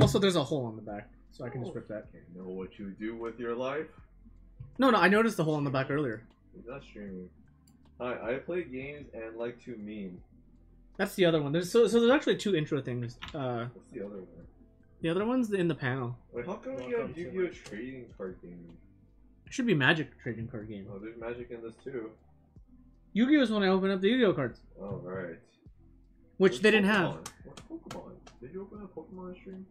Also, there's a hole on the back, so I can just rip that. Okay, know what you do with your life? No, no, I noticed the hole on the back earlier. He's not streaming. Hi, I play games and like to meme. That's the other one. There's so, so there's actually two intro things. Uh, What's the other one? the other one's in the panel. Wait, how come you have Yu-Gi-Oh trading card game? It should be Magic trading card game. Oh, there's magic in this too. Yu-Gi-Oh is when I open up the Yu-Gi-Oh cards, Oh right. which they didn't have. What's Pokemon? Did you open a Pokemon stream?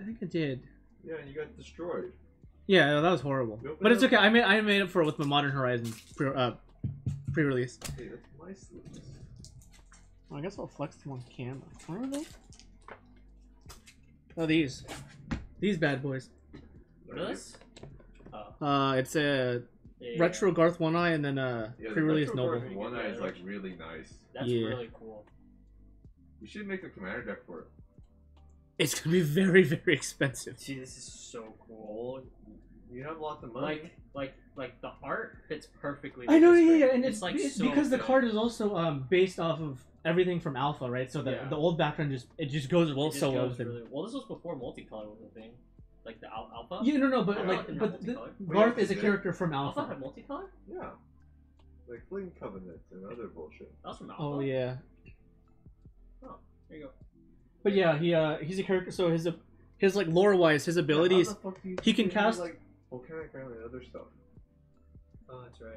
I think I did. Yeah, and you got destroyed. Yeah, that was horrible. You opened But it's okay. I made I made up for it with my Modern Horizons pre uh, pre-release. Hey, that's my sleeves. I guess I'll flex them on camera. Where are they? Oh, these. These bad boys. What is this? Oh, Uh, it's a yeah, retro Garth One Eye and then a Yeah, pre-release retro Noble. version One eye is like really nice. That's Yeah. really cool. You should make a commander deck for it. It's gonna be very very expensive. See, this is so cool. You have lots of money. Like, like, like the art fits perfectly. I know, yeah, yeah, and it's, like it's so because the card is also um based off of everything from Alpha, right? So the Yeah. the old background just it just goes well just so well goes with it. really- Well, this was before multicolor was a thing, like the al- alpha. Yeah, no, no, but like, but the, multicolor. Garth you is a did? character from Alpha Alpha. had multicolor. yeah, like Flame Covenant and other bullshit. That was from Alpha. Oh yeah, Oh, There you go. But yeah, he uh he's a character. So his his like lore wise, his abilities. How the fuck do you he can cast- like volcanic ground and other stuff. Oh, that's right.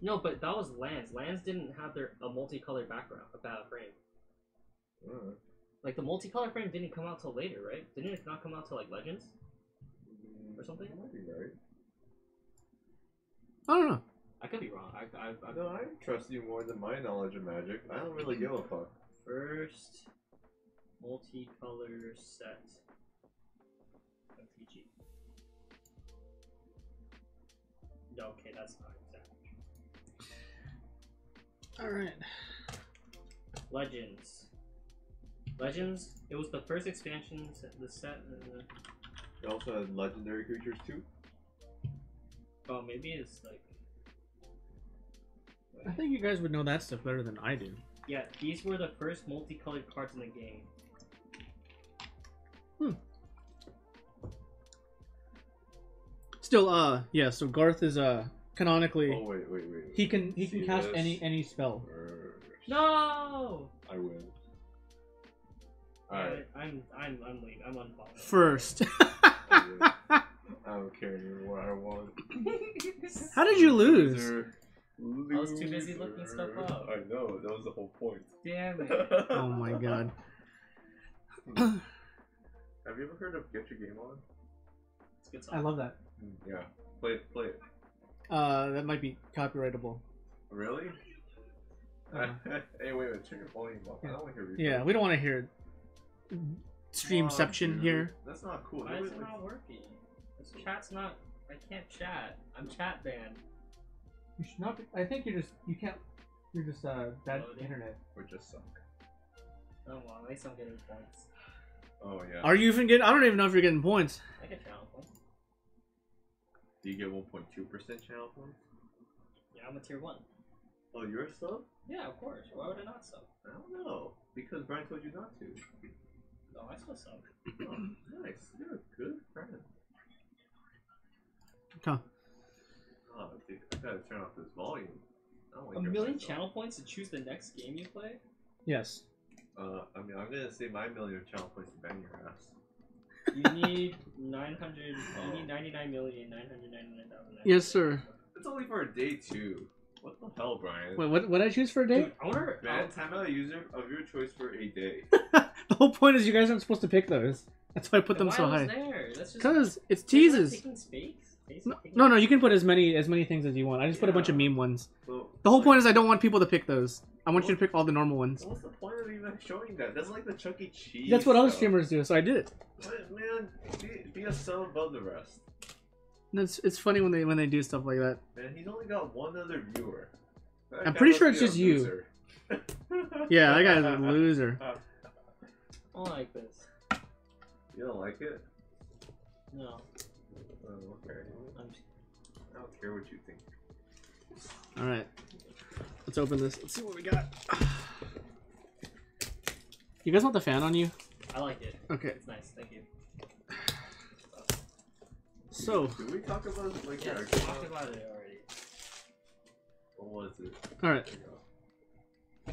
No, but that was lands. Lands didn't have their a multicolored background, a bad frame. Uh, Like the multicolor frame didn't come out till later, right? Didn't it not come out till like Legends? Or something? You might be right. I don't know. I could be wrong. I, I, I No, I trust you more than my knowledge of magic. I don't really give a fuck. First multicolor set. MTG. No, okay, that's not exact. All right. Legends. Legends. It was the first expansion. to The set. Uh, They also had legendary creatures too. oh, maybe it's like. I think you guys would know that stuff better than I do. Yeah, these were the first multicolored cards in the game. Still, uh, yeah. So Garth is uh canonically Oh wait, wait, wait. he can he can cast this? any any spell. First. No. I win. Alright. I, I'm I'm I'm leaving. I'm unfollowing. First. I don't care anymore. I won. How did you lose? Loser. I was too busy looking stuff up. I know, that was the whole point. Damn it. Oh my god. Have you ever heard of Get Your Game On? It's a good I love that. Yeah. Play it, play it. Uh, that might be copyrightable. Really? Uh, hey, wait, wait, turn your volume up. I don't want to hear yeah, we don't want to hear streamception dude. here. That's not cool. Why is it likes- not working? This chat's not. I can't chat. I'm chat banned. You should not. Be, I think you're just you can't. You're just uh bad Loading. internet. We're just suck. Oh well, at least I'm getting points. Oh, yeah. Are you even getting? I don't even know if you're getting points. I get channel points. Do you get 1.2% channel points? Yeah, I'm a tier one. Oh, you're a sub? Yeah, of course. Why would I not sub? I don't know. Because Brian told you not to. No, I still sub. Oh, nice. You're a good friend. Huh. Oh, dude, I gotta turn off this volume. I don't A like hear million myself. channel points to choose the next game you play? Yes. Uh, I mean, I'm gonna say my million channel points to bang your ass. You need 900. You need 99 million 999,000. Yes, sir. It's only for a day too. What the hell, Brian? Wait, what? What did I choose for a day? Dude, I wonder. Ban time out user of your choice for a day. the whole point is you guys aren't supposed to pick those. That's why I put them so why high. was there? That's just Cause it's Is that teases. Taking space? Space? No, no, no, you can put as many as many things as you want. I just put a bunch of meme ones. So, The whole like, point is I don't want people to pick those. I want you to pick all the normal ones. What's the point of even showing that? That's like the Chuck E. Cheese. That's what other streamers do, so I did it. But, man, be, be a sub above the rest. And it's it's funny when they when they do stuff like that. Man, he's only got one other viewer. That I'm pretty sure it's a just you. Yeah, that guy's a loser. I don't like this. You don't like it? No. Oh, okay. I'm I don't care what you think. All right, let's open this. Let's see what we got. You guys want the fan on you? I like it. Okay, It's nice. Thank you. so Did we talk about it like Yeah, our we talked about it already. What was it? all right. There you go.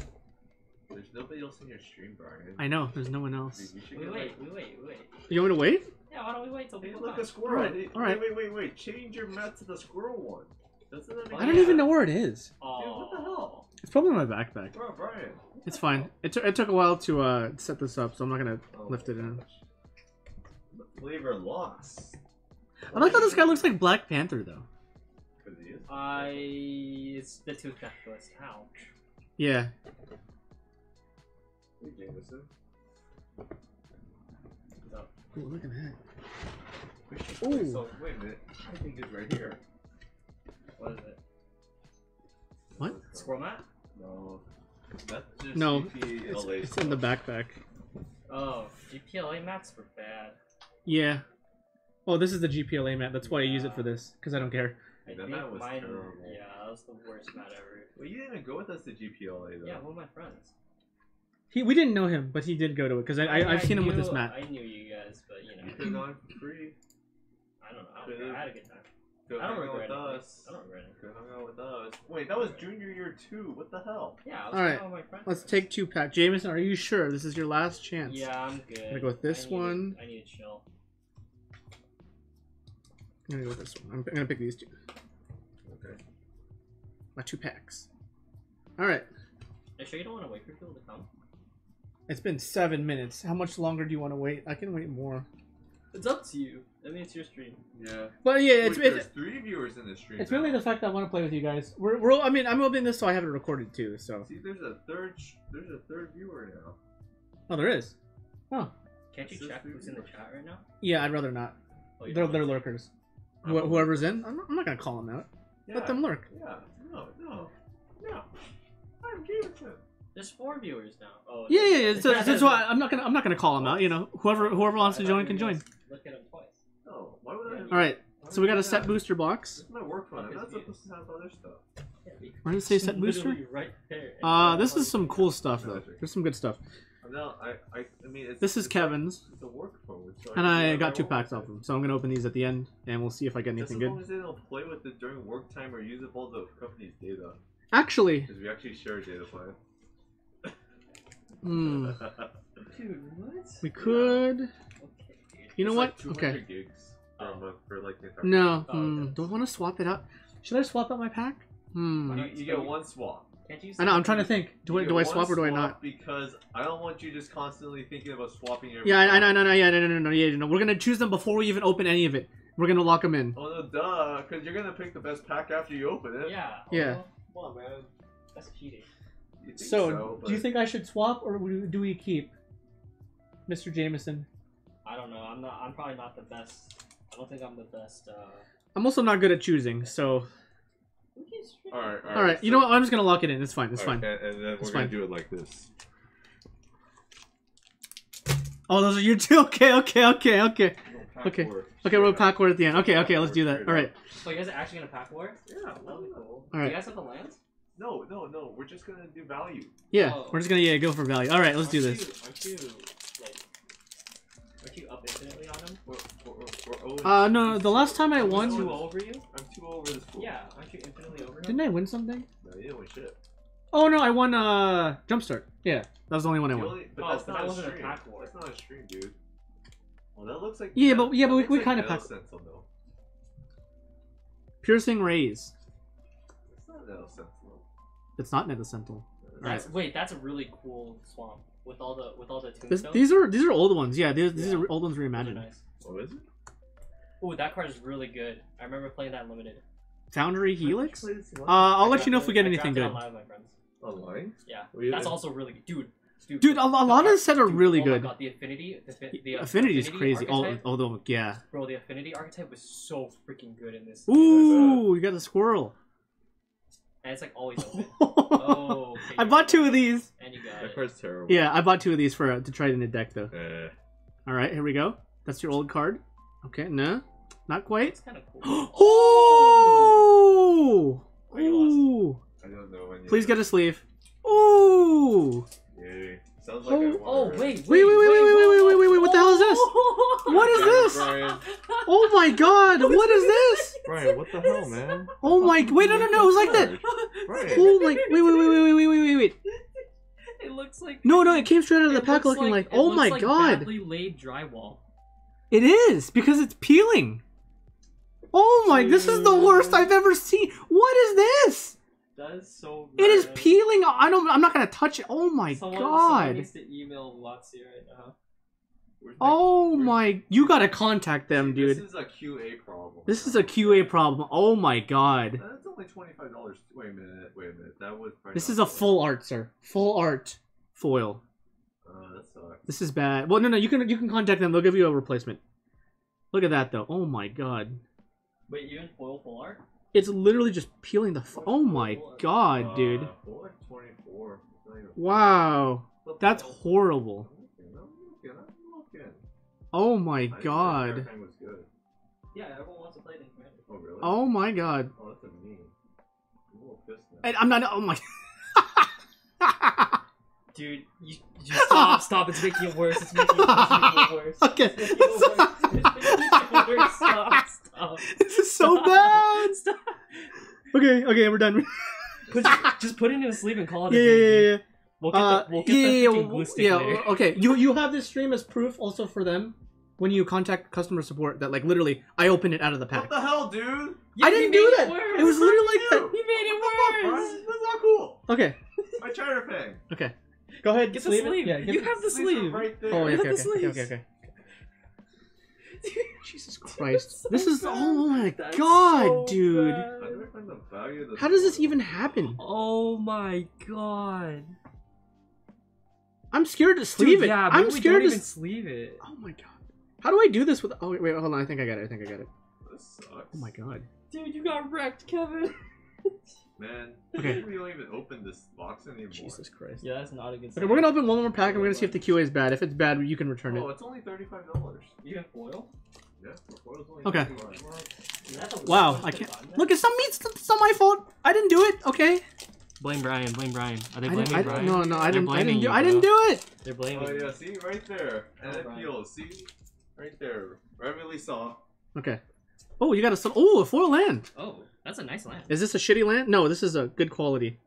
There's nobody else in your stream, Brian. I know there's no one else. you should We get, wait, like- we wait, we wait. You want me to wait? Yeah, why don't we wait till Hey, people look, come? a squirrel. All right. All right. Wait, wait, wait, wait. Change your map to the squirrel one. Doesn't that make I don't even know where it is. Oh, Dude, what the hell? It's probably in my backpack. Bro, Brian. It's fine. It, took it took a while to uh, set this up, so I'm not gonna Oh lift it my in. gosh. The flavor lost. I like how this guy looks like Black Panther though. Because he is. I. It's the tooth necklace. How? Yeah. Hey, Jameson. So, Ooh, look at that. Wait, Ooh. So, wait a minute. I think it's right here. what is it? What? Squirrel mat? No. That's just No, GPLA It's, it's stuff. in the backpack. Oh, GPLA mats were bad. Yeah. Oh, this is the GPLA map. That's why I use it for this, because I don't care. I That think was mine. terrible. Yeah, that was the worst mat ever. Well, you didn't even go with us to GPLA though. Yeah, one of my friends. He, we didn't know him, but he did go to it, because I, I, I've seen him with this map. I knew you guys, but you know, You could gone for free. I don't know. I, don't care. I had a good time. Could I don't out regret with anything. us. I don't regret anything. Could have hung out with us. Wait, that was junior year two. What the hell? Yeah, I was Alright, hanging out with my friends. Let's take two pack. Jameson, are you sure this is your last chance? Yeah, I'm good. I'm gonna go with this I need- one. I need to chill. I'm gonna go with this one. I'm, I'm gonna pick these two. Okay. My two packs. Alright. Are you sure you don't want to wait for people to come? It's been seven minutes. How much longer do you want to wait? I can wait more. It's up to you. I mean, it's your stream. Yeah. But yeah, it's Wait, it's, there's three viewers in this stream. it's now. really the fact that I want to play with you guys. We're, we're I mean I'm opening this so I have it recorded too. So See, there's a third. There's a third viewer now. oh there is. Oh Can't you check three who's in the chat right now? yeah, I'd rather not. Oh, They're they're want to? lurkers. Wh- whoever's in, I'm not, I'm not gonna call them out. Yeah. Let them lurk. Yeah. No. No. No. I'm Jameson. There's four viewers now. Oh. Yeah, yeah. yeah. So, that's why I'm not gonna I'm not gonna call them out. You know, whoever whoever wants to join can join. Look at him twice. No. Why would I? All right. So we got a set booster box. This is my work phone. I'm not supposed to have other stuff. Why does it say set booster? Right there. Uh, this is some cool stuff though. There's some good stuff. I'm. I. I. I mean, it's. This is it's Kevin's, Like, it's a work phone. So and can do I got two packs with off it. them. So I'm gonna open these at the end, and we'll see if I get Just anything as good. long as they don't play with it during work time or use up all the company's data, Actually, because we actually share data plan. Hmm, Dude, what? we could. Okay. You know It's what? Like Okay. gigs for a Oh. for like No. Oh, Hmm. okay. Do I want to swap it out? Should I swap out my pack? Hmm. You, you get one swap. Can't you? I know. I'm trying to think. Do I do I swap or do I not? Because I don't want you just constantly thinking about swapping every Yeah, I, I know, no, no, yeah, no, no, no, no, yeah, no. We're gonna choose them before we even open any of it. We're gonna lock them in. Oh no, duh! Because you're gonna pick the best pack after you open it. Yeah. Yeah. oh, Come on, man. That's cheating. You think So, but do you think I should swap or do we keep, Mr. Jameson? I don't know. I'm not. I'm probably not the best. I don't think I'm the best. Uh, I'm also not good at choosing, so. who keeps streaming? All right, all right. All right, you know what? I'm just gonna lock it in. It's fine. It's All right, fine. And, and then we're gonna fine. do it like this. Oh, those are your two. Okay, okay, okay, okay. Okay. war. Okay, we'll pack up. word at the end. Okay, okay, let's do that. All right. So you guys are actually gonna pack war? Yeah. That'll be cool. All Do you guys have the lands? No, no, no. We're just gonna do value. Yeah, Oh. we're just gonna yeah go for value. All right, let's do Aren't this. You, aren't you like? Aren't you up infinitely on him? We're, we're, we're Uh, no, the last time I I'm won, two over you. I'm two over this fool. Yeah, aren't you infinitely over him? didn't I win something? No, you didn't win shit. Oh no, I won uh Jumpstart. Yeah, that was the only one I You won. only, but Oh, that's but not that a wasn't a stream. pack war. That's not a stream, dude. Well, that looks like Yeah, that- but- yeah, but we- we like kinda nail pack- Sentinel. Piercing rays. It's not nail sentinel. It's not Neta Sentinel. That's wait, that's a really cool swamp with all the with all the This, tombstones. these are these are old ones. Yeah, these, these Yeah. are old ones Those are reimagined. nice. Oh, is it? Ooh, that card is really good. I remember playing that limited. Foundry When did you Helix. Uh. I'll I let you know if we get I anything good. Online with. Online? Yeah, Really? that's also really good, dude. Dude, Dude, a, a lot of the set are dude, really oh good. My God, the affinity, the, fi- the Affinity is crazy. Al- archetype- Although, yeah. bro, the affinity archetype was so freaking good in this. Ooh, you got the squirrel. And it's like always open. Oh, okay, I bought two of these. And you got That it. card's terrible. Yeah, I bought two of these for uh, to try it in a deck though. Eh. All right, here we go. That's your old card. Okay, no, not quite. It's kind of cool. oh! Where you lost? Ooh! I don't know when. Please get a sleeve. Ooh! Yay. Sounds like I Oh, won Oh wait, wait, Wait, wait, wait, wait, wait, wait, wait, wait, this? Oh my god, what is this? Brian, what the hell, man? Oh my! Wait, no, no, no! It was like that. Brian. Oh my! Wait, wait, wait, wait, wait, wait, wait, wait. It looks like. No, no! It came straight out of the pack, looking like, like oh my like god! Badly laid drywall. It is because it's peeling. Oh my! Dude. This is the worst I've ever seen. What is this? That is so. Gross. It is peeling. I don't. I'm not gonna touch it. Oh my someone, god! Someone needs to email Lotzi right now. Where's my- Oh where's- my, you gotta contact them, dude. This is a QA problem. This is a QA problem. Oh my god. That's only twenty-five dollars. Wait a minute. Wait a minute. That was. This is a full. full art, sir. Full art foil. Uh, that sucks. This is bad. Well, no, no. You can you can contact them. They'll give you a replacement. Look at that though. Oh my god. Wait, you in foil full art? It's literally just peeling the. F- oh my god, dude. Uh, full like twenty-four. It's not even- Wow. That's horrible. Oh my I god. Was good. Yeah, everyone wants to play it in Commander. Oh really? Oh my god. Oh, that's a meme. I'm a little pissed now. And I'm not. Oh my. Dude, you, you stop, stop! It's making it worse. It's making it worse. Okay. It's making it worse. It's making it worse. Stop, stop. this is so Stop. bad. Stop. Okay, okay, we're done. Put, just put it in a sleeve and call it yeah, a yeah, day, yeah, dude. yeah. We'll get Uh, the, we'll get yeah, the yeah, yeah, glue stick yeah, later. Okay, you you have this stream as proof also for them when you contact customer support that like literally I opened it out of the pack. What the hell, dude? Yeah, I didn't do that. worse. It was literally like that. He made it What the fuck, worse. Brian? That's not cool. Okay, My charter ping. okay. Go ahead. Get the sleeve it. sleeve. Yeah, you the- have the sleeve. right there. Oh, yeah, okay, okay, okay, okay, okay. Jesus Christ. This is oh my god, dude. How do I find the value of this How does this even happen? Oh my god. I'm scared to sleeve it. yeah, I'm scared to. sleeve it. Oh my god. How do I do this with? Oh wait, wait, hold on. I think I got it. I think I got it. This sucks. Oh my god. Dude, you got wrecked, Kevin. Man, Okay. we don't even open this box anymore. Jesus Christ. Yeah, that's not a good Okay, we're gonna open one more pack and we're gonna see if the QA is bad. If it's bad, you can return Oh, it. Oh, it's only thirty-five dollars. You have foil? Yeah, the Okay. Wow, I can't. Look, it's not me. It's, it's not my fault. I didn't do it. Okay. Blame Brian, blame Brian. Are they I blaming didn't, I, Brian? no, no, I They're didn't. I didn't do. you, I didn't do it. They're blaming Oh you. yeah, see right there, and Oh, it right. peels. See, right there, right really saw. Okay. Oh, you got a. Oh, a foil land. Oh, that's a nice land. Is this a shitty land? No, this is a good quality.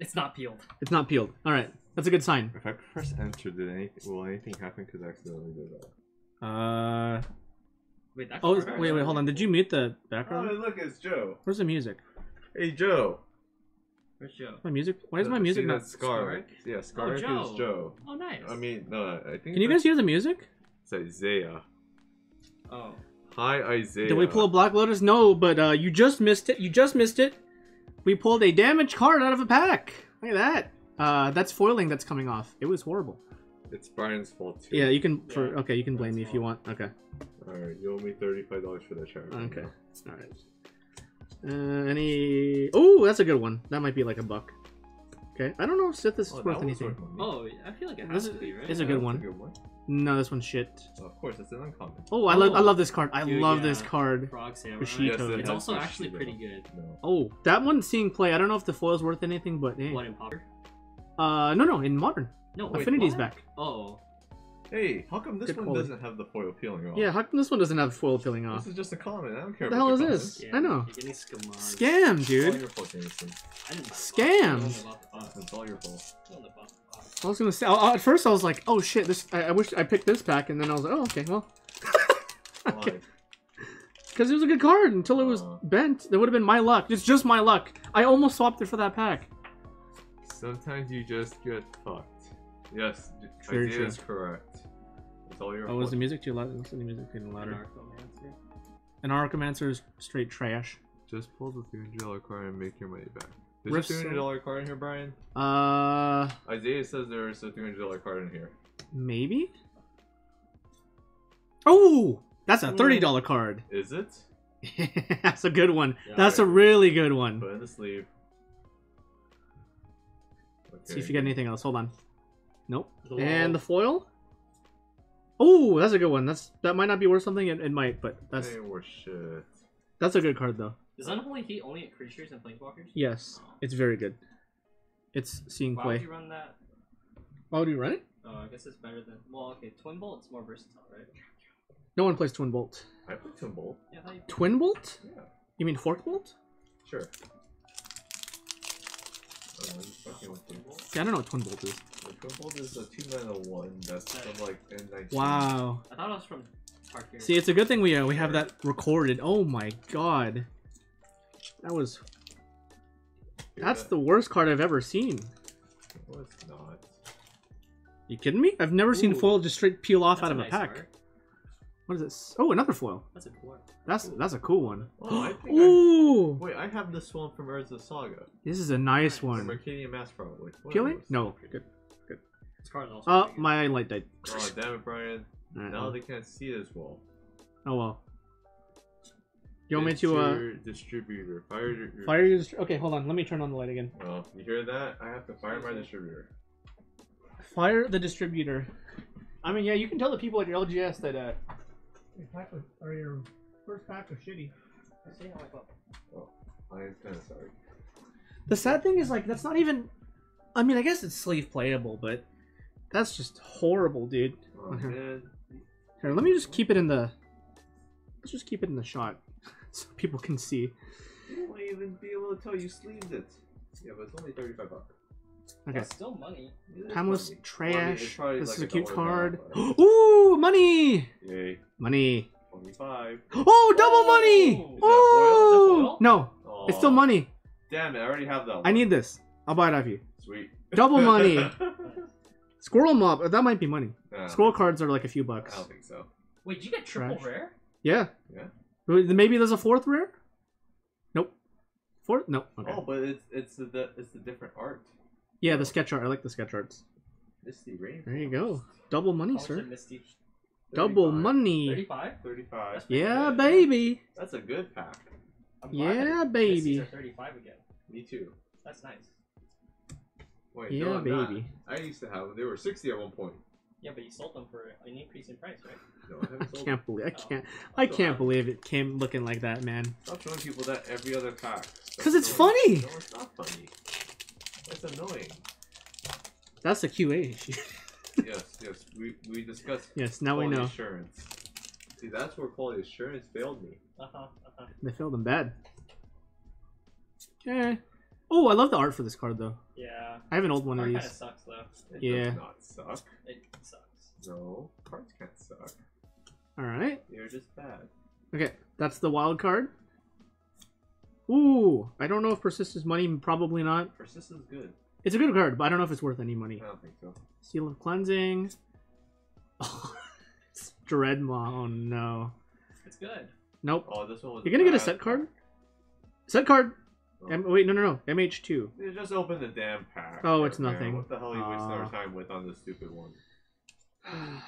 It's not peeled. It's not peeled. All right, that's a good sign. If I press enter, did anything? Will anything happen? Because I accidentally did that. Uh. Wait, that's Oh, perfect. wait, wait, hold on. Did you mute the background? Oh, background? look, it's Joe. Where's the music? Hey, Joe. Where's Joe? My music. Why is my Uh, music see not? that Scar? Yeah, Scar Joe. is Joe. Oh, nice. I mean, no, I think. Can you guys hear the music? It's Isaiah. Oh. Hi, Isaiah. Did we pull a Black Lotus? No, but uh, you just missed it. You just missed it. We pulled a damaged card out of a pack. Look at that. Uh, that's foiling that's coming off. It was horrible. It's Brian's fault too. Yeah, you can. For Yeah, okay, you can blame that's me if you want. Okay. All right, you owe me thirty-five dollars for that charity. Okay. All right. Uh, any? Oh, that's a good one. That might be like a buck. Okay. I don't know if this is Oh, worth anything. worth. Oh, I feel like it has is- to be, right? is a good that's one. good one. No, this one's shit. Oh, of course, it's an uncommon. Oh, I love. I Oh. love this card. I Dude, love yeah. this card. Frog Samurai. Yes, it it's also Bushido. actually pretty good. No. Oh, that one's seeing play. I don't know if the foil's worth anything, but hey. What in Pauper? Uh, no, no, in modern. No, Wait, Affinity's what? back. Oh. Hey, how come this Good one quality. doesn't have the foil peeling off? Yeah, how come this one doesn't have foil peeling off? This is just a common. I don't care. What the hell is the this? Yeah, I know. You're. Scam, comments. It's all dude. your fault, Jameson. I didn't buy the box. Scams. I only bought the box. It's all your fault. I only bought the box. I was gonna say. uh, At first, I was like, "Oh shit! This. I, I wish I picked this pack," and then I was like, "Oh, okay, well." okay. Why? Because it was a good card until it was Uh. bent. That would have been my luck. It's just my luck. I almost swapped it for that pack. Sometimes you just get fucked. Yes, Very Isaiah true. is correct. It's all your Oh, was the music too loud? Was the music getting louder? And Arcomancer is straight trash. Just pull the three hundred dollar card and make your money back. There's Rift a three hundred dollar card in here, Brian. Uh, Isaiah says there is a three hundred dollar card in here. maybe. Oh, that's a thirty dollar card. Is it? that's a good one. Yeah, that's a really good one. Put it in the sleeve. See if you get anything else. Hold on. Nope. The And the foil. Oh, that's a good one. That's that might not be worth something. It, it might, but that's Ain't worth shit. that's a good card though. Does Unholy Heat only at creatures and planeswalkers? Yes, oh. it's very good. It's seeing Why play. would you run that? Oh, Why would you run it? Oh, I guess it's better than. Well, okay, Twin Bolt's more versatile, right? No one plays Twin Bolt. I play Twin Bolt. Yeah, you- Twin Bolt? Yeah, You mean Fork Bolt? sure. Oh, I'm just fucking with Twin Bolt. Yeah, I don't know what Twin Bolt is. The Twin Bolt is a two mana one that's from like N19. Wow. I thought it was from Tarkir. See, it's a good thing we uh, we have that recorded. Oh my god. That was that's that- the worst card I've ever seen. No, it's not. You kidding me? I've never seen Ooh. foil just straight peel off That's out of a nice pack. art. What is this? Oh, another foil. That's a cool. art. That's that's a cool one. Oh, I think I- Wait, I have this one from Urza Saga. this is a nice From one. Arcadian Mass probably. Killing? No. Good. This card also. Oh, good. my light died. Oh, damn it, Brian. Alright, Now well. they can't see this wall. Oh well. You want me to uh your distributor. Fire your... fire your? Okay, hold on. Let me turn on the light again. Oh, you hear that? I have to fire my distributor. Fire the distributor. I mean, yeah, you can tell the people at your LGS that uh, your pack was, or your first pack was shitty. See how I got- oh, I am kind of sorry. The sad thing is, like, that's not even. I mean, I guess it's sleeve playable, but that's just horrible, dude. Oh, Okay. man. Here, let me just keep it in the. Let's just keep it in the shot, so people can see. You won't even be able to tell you sleeved it. Yeah, but it's only 35 bucks. Okay. That's still money. It is Timeless funny. trash. Well, I mean, it's probably this like is a cute card. value, Ooh, money! Yay. Money. 25. Oh, double money! Is? Oh, Is that foil? Oh! no, Oh, it's still money. Damn it, I already have that one. I need this. I'll buy it off you. Sweet. Double money. Squirrel mob. That might be money. Nah, Squirrel cards are like a few bucks. I don't think so. Wait, did you get triple Trash. rare? Yeah. Yeah. Maybe there's a fourth rare. Nope. Fourth? No. Okay. Oh, but it's it's the- the it's the different art. Yeah, the sketch art. I like the sketch arts. Misty Rain. There you go. Double money, How sir. did Misty? Double money. 35? 35. Yeah, good. baby. That's a good pack. I'm Yeah, baby. Misty's are 35 again. Me too. That's nice. Wait, Yeah, no, I'm not. baby. I used to have them. They were 60 at one point. Yeah, but you sold them for an increase in price, right? No, I I haven't sold can't believe I oh. can't I can't bad. believe it came looking like that, man. Stop showing people that every other pack. Because it's annoying. funny. No, it's not funny. That's annoying. That's the QA issue. yes, yes. We we discussed yes, now we know. assurance. See, that's where quality assurance failed me. Uh huh. Uh huh. They failed them bad. Okay. Oh, I love the art for this card though. Yeah. I have an old one of Card kind of these. sucks though. It Yeah. does not suck. It sucks. No, cards can't suck. All right. They're just bad. Okay, that's the wild card. Ooh, I don't know if persist is money. Probably not. Persistence is good. It's a good card, but I don't know if it's worth any money. I don't think so. Seal of cleansing. Oh, it's Dreadmaw. Oh no. It's good. Nope. Oh, this one was. You're gonna get a set card? Set card. Oh. M- wait, no, no, no. MH2. They just opened the damn pack. Oh, it's man. nothing. What the hell are you wasting our ah. time with on this stupid one? I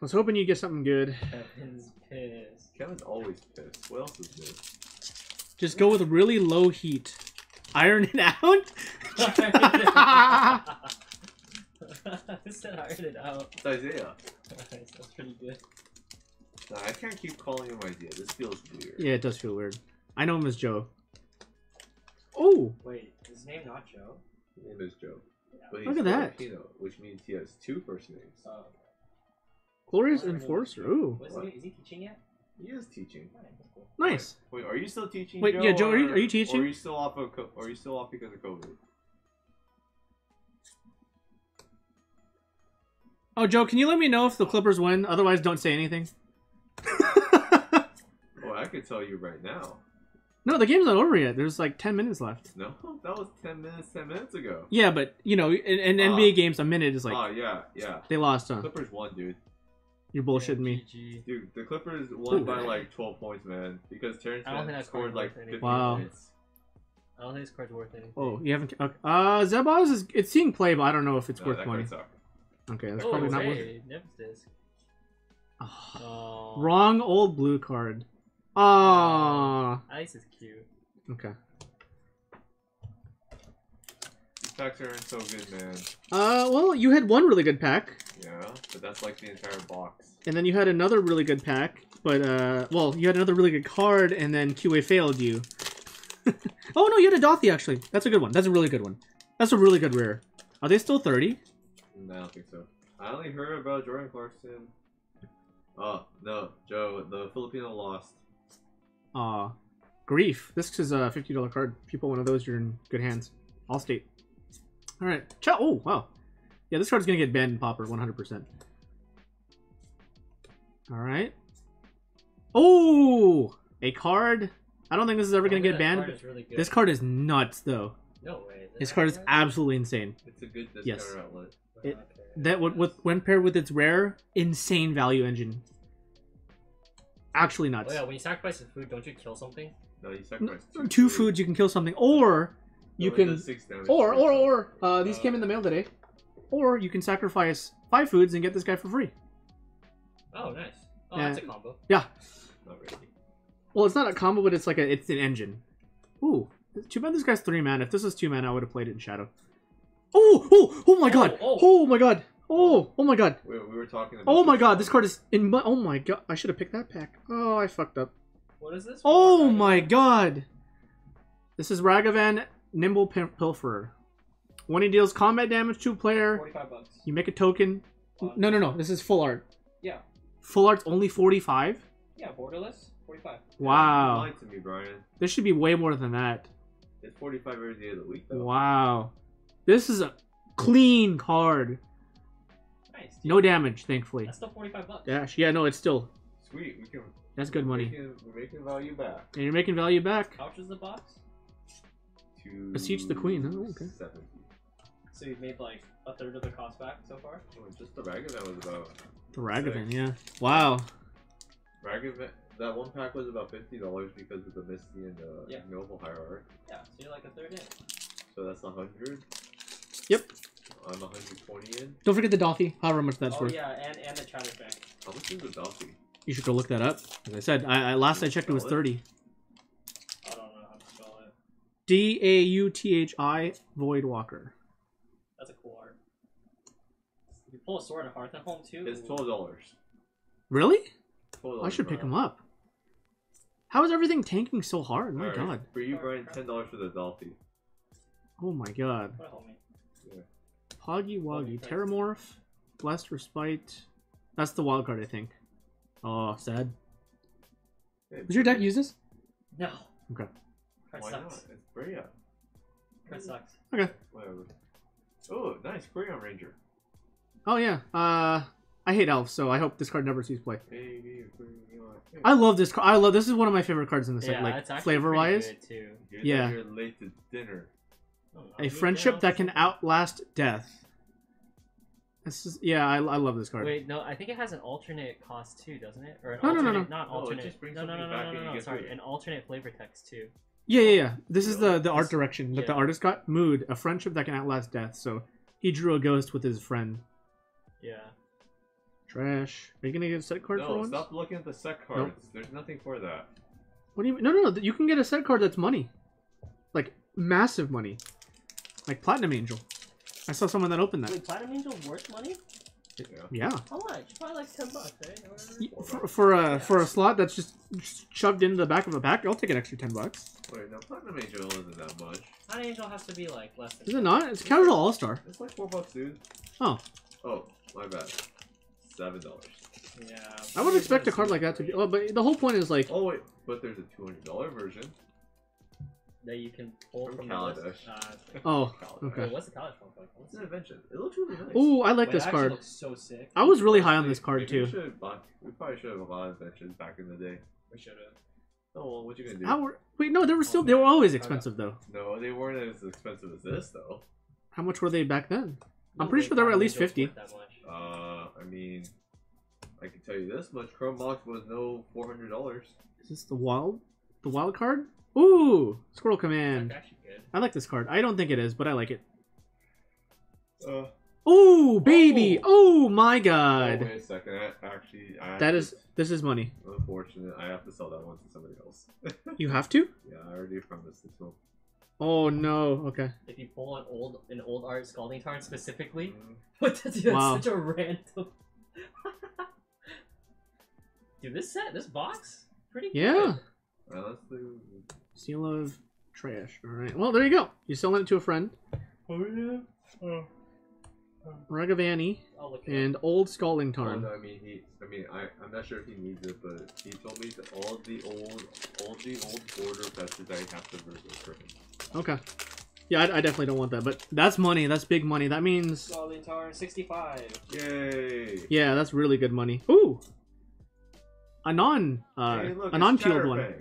was hoping you'd get something good. Kevin's pissed. Kevin's always pissed. What else is this? Just go with really low heat. Iron it out. I said iron it out. It's Isaiah. Nice, That's pretty good. Nah, I can't keep calling him Isaiah. This feels weird. yeah, it does feel weird. I know him as Joe. Oh, Wait, is his name not Joe? His name is Joe. Yeah. But Look at that. Filipino, which means he has two first names. Oh. Glorious Enforcer. Ooh, What is, he, is he teaching yet? He is teaching. Alright, that's cool. nice. Wait, are you still teaching? Wait, Joe, yeah, Joe, are you- are you teaching? Or are you still off of? Co- are you still off because of COVID? Oh, Joe, can you let me know if the Clippers win? Otherwise, don't say anything. Oh, I could tell you right now. no, the game's not over yet. There's like 10 minutes left. No, that was ten minutes. Ten minutes ago. Yeah, but, you know, in, in Ah. NBA games, a minute is like, oh yeah, yeah. they lost, huh? Clippers won, dude. You're bullshitting me. GG. Dude, the Clippers won Ooh. by like 12 points, man. Because Terance I don't think that scored like worth 50. Wow. points. I don't think this card's worth anything. Oh, you haven't. Okay. Uh, Zebaz is. It's seeing play, but I don't know if it's No, worth that money. Okay, that's oh, probably not worth it. hey, Nevis. Ah, Oh. Wrong old blue card. Ah. Ice is cute. Okay. These packs aren't so good, man. Uh, well, you had one really good pack, Yeah, but that's like the entire box. and then you had another really good pack, but uh, well, you had another really good card, and then QA failed you. oh no, you had a Dauthi actually. That's a good one. That's a really good one. That's a really good rare. Are they still thirty? No, I don't think so. I only heard about Jordan Clarkson. Oh, No, Joe, the Filipino lost. Aw. Grief. This is a $50 card. If you pull one of those, you're in good hands. Allstate. Alright. Ciao. Oh, wow. Yeah, this card's gonna get banned in Pauper, 100%. Alright. Oh! A card. I don't think this is ever gonna Oh, get banned. card really. This card is nuts, though. No way. is This card is good? absolutely insane. It's a good discount Yes. outlet. it- Okay. That would, with when paired with its rare, insane value engine. Actually nuts. Oh yeah, when you sacrifice the food, don't you kill something? No, you sacrifice Two foods, you can kill something, or you can six Or, or, or, uh, these came in the mail today. Or you can sacrifice five foods and get this guy for free. Oh, nice. Oh, Yeah. that's a combo. Yeah. Not really. Well, it's not a combo, but it's like a, it's an engine. Ooh, too bad this guy's three man. If this was two man, I would have played it in shadow. Oh, oh, oh my god! Oh, Oh, oh. my god! Oh, oh my god! We, we were talking about. Oh my god! This card is in my. Oh my god! I should have picked that pack. Oh, I fucked up. What is this? Oh my god! This is Ragavan Nimble Pil- Pilferer. When he deals combat damage to a player, Forty-five bucks. you make a token. No, no, no. This is full art. Yeah. Full art's only 45? Yeah, borderless. Forty-five. Wow. lied to me, Brian. This should be way more than that. It's 45 every day of the week, though. Wow. This is a clean card. Nice. dude. No damage, thankfully. That's still forty-five bucks. Dash. Yeah, no, it's still. Sweet, we can. That's good we're money. Making, we're making value back. And you're making value back. How much is the box? To Beseech the queen, huh? Okay. 70. So you've made like a third of the cost back so far. Oh, just the Ragavan was about. The Ragavan, yeah. Wow. Ragavan. That one pack was about fifty dollars because of the Misty and the Yeah. Noble Hierarch. Yeah, so you're like a third in. So that's a hundred. Yep. I'm 120 in. Don't forget the Dauthi, however much that's oh worth. yeah, and and the Chatterfang. How much is the Dauthi? You should go look that up. As I said, I, I last I checked it was 30. I don't know how to spell it. D A U T H I Void Walker. That's a cool art. If you pull a sword in Hearth at home too. It's twelve dollars. Really? Twelve I should pick him up. How is everything tanking so hard? My god. For you, Brian, ten dollars for the Dauthi. Oh my god. What. Poggy Woggy. price. Terramorph. Blessed Respite. That's the wild card, I think. Oh, sad. Hey, Does your deck use this? No. Okay. Card Why not? It's Brea. Card sucks. Okay. Whatever. Oh, nice. Crayon Ranger. Oh yeah. Uh, I hate elves, so I hope this card never sees play. Baby, Crayon. Hey, I love this card. I love this is one of my favorite cards in the set. Yeah, like flavor pretty wise, good, too. good yeah. late to dinner. I a friendship that can outlast death. This is yeah. I, I love this card. Wait, no, I think it has an alternate cost too, doesn't it? Or an No, no, no, alternate, no. not No, it alternate. just brings no, no, no, something no, back no, and no, you no, get sorry, through it. an alternate flavor text too. Yeah, yeah, yeah. This is the the art direction that the artist got. Mood, a friendship that can outlast death. So he drew a ghost with his friend. Yeah. Trash. Are you gonna get a set card for No, once? stop looking at the set cards. There's nothing for that. What do you mean? No, no, no. You can get a set card that's money, like massive money, like Platinum Angel. I saw someone that opened that. Wait, Platinum Angel worth money? Yeah. Yeah, How much? Probably like ten bucks, right? Or for, for a for a slot that's just shoved into the back of a pack, I'll take an extra ten bucks. Wait, no, Platinum Angel isn't that much. Platinum Angel has to be like less than. Is it not? It's casual All Star. It's like four bucks, dude. Oh, Oh, my bad. Seven dollars. Yeah. I would expect a card like that to be. Oh, but the whole point is like, Oh wait, but there's a two hundred dollar version. That you can pull From from, the list. Kaladesh. Uh, oh, Kaladesh. okay. Wait, what's the college from? Like, What's an invention. It looks really nice. Oh, I like Wait, this card. Looks so sick. I was really high on this card too. We, should buy, we probably should have bought inventions back in the day. We should have. Oh well, what you gonna do? How were, wait, no, they were still they were always expensive though. No, they weren't as expensive as this though. How much were they back then? I'm No pretty sure they were at least 50. That much. Uh, I mean, I can tell you this much: Chrome Mox was no four hundred dollars. Is this the wild the wild card? Ooh, Squirrel Command. That's actually good. I like this card. I don't think it is, but I like it. Uh, Ooh, baby! Oh. Oh, my oh, god! wait a second. I actually, I have that to- this is money. unfortunate. I have to sell that one to somebody else. You have to? yeah, I already promised it to. Oh no. Okay. If you pull an old an old art scalding tarn specifically, Mm, what that's, that's Wow. such a random. Dude, this set, this box, pretty Yeah. good. Alright, let's do. Seal of trash. All right. Well, there you go. You sell it to a friend. Oh yeah. Oh. Ragavani, I'll and Old Scalding Oh, no, I mean he. I mean I. I'm not sure if he needs it, but he told me that all the old, all the old border patches I have to reserve for him. Okay. Yeah, I, I definitely don't want that, but that's money. That's big money. That means up. Golden Tarn 65. Yay! yeah, that's really good money. Ooh, a non uh, Hey, look, a non peeled one,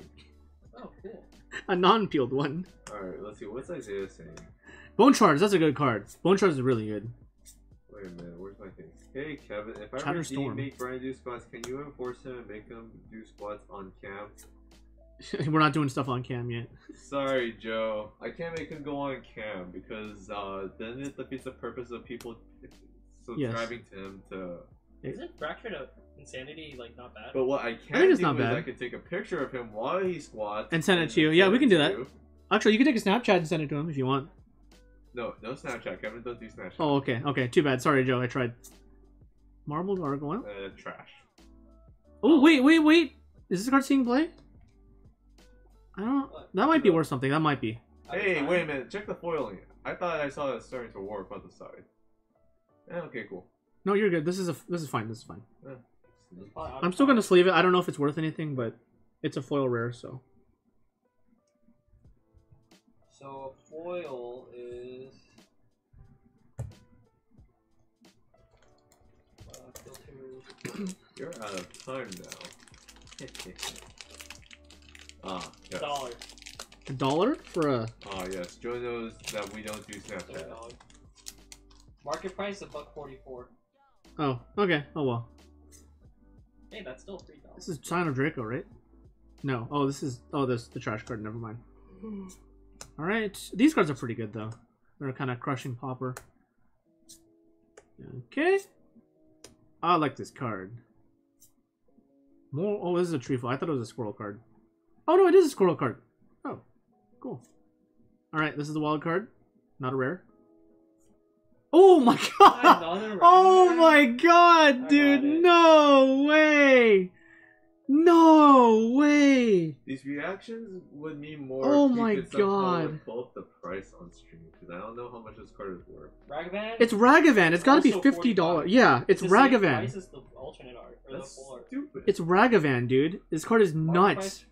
Oh, cool. a non peeled one. All right, let's see. What's Isaiah saying? Bone Shards. That's a good card. Bone Shards is really good. Wait a minute. Where's my thing? Hey Kevin, if I Chatter redeem Storm. make Brian do squats, can you enforce him and make him do squats on cam? We're not doing stuff on cam yet. Sorry, Joe. I can't make him go on cam because uh, then it defeats the purpose of people subscribing to him to. Isn't Fractured of Insanity like not bad? But what I can think it's do not is bad. I can take a picture of him while he squats And send it to you. Yeah, we can do that. you. Actually, you can take a Snapchat and send it to him if you want. No, no Snapchat. Kevin doesn't do Snapchat. Oh, okay, okay. Too bad. Sorry, Joe. I tried. Marbled Gargoyle. Uh, trash. Oh wait, wait, wait. Is this card seeing play? I don't. That might be worth something. That might be. Hey, wait a minute. Check the foiling. I thought I saw it starting to warp on the side. Yeah, okay, cool. No, you're good. This is a. This is fine. This is fine. Yeah. It's probably out I'm still gonna time. sleeve it. I don't know if it's worth anything, but it's a foil rare, so. So a foil is. Uh. You're out of time now. ah, yes. Dollar. A dollar for a. Ah, yes. Joe knows that we don't do So Snapchat. dollar. Market price a buck forty four. Oh, okay. Oh well. Hey, that's still three dollars. This is Sign of Draco, right? No. Oh, this is. Oh, this the trash card. Never mind. All right. These cards are pretty good though. They're kind of crushing pauper. Okay. I like this card. More. Oh, this is a tree fall. I thought it was a squirrel card. Oh no, it is a squirrel card. Oh, cool. All right, this is the wild card. Not a rare. Oh my god! Oh my god, dude! No way! No way! These reactions would mean more. Oh if my God. Pull up the price on stream because I don't know how much this card is worth. Ragavan? It's Ragavan. It's got to be fifty dollars. Yeah, it's the Ragavan. price as the alternate art or That's the stupid. It's Ragavan, dude. This card is nuts.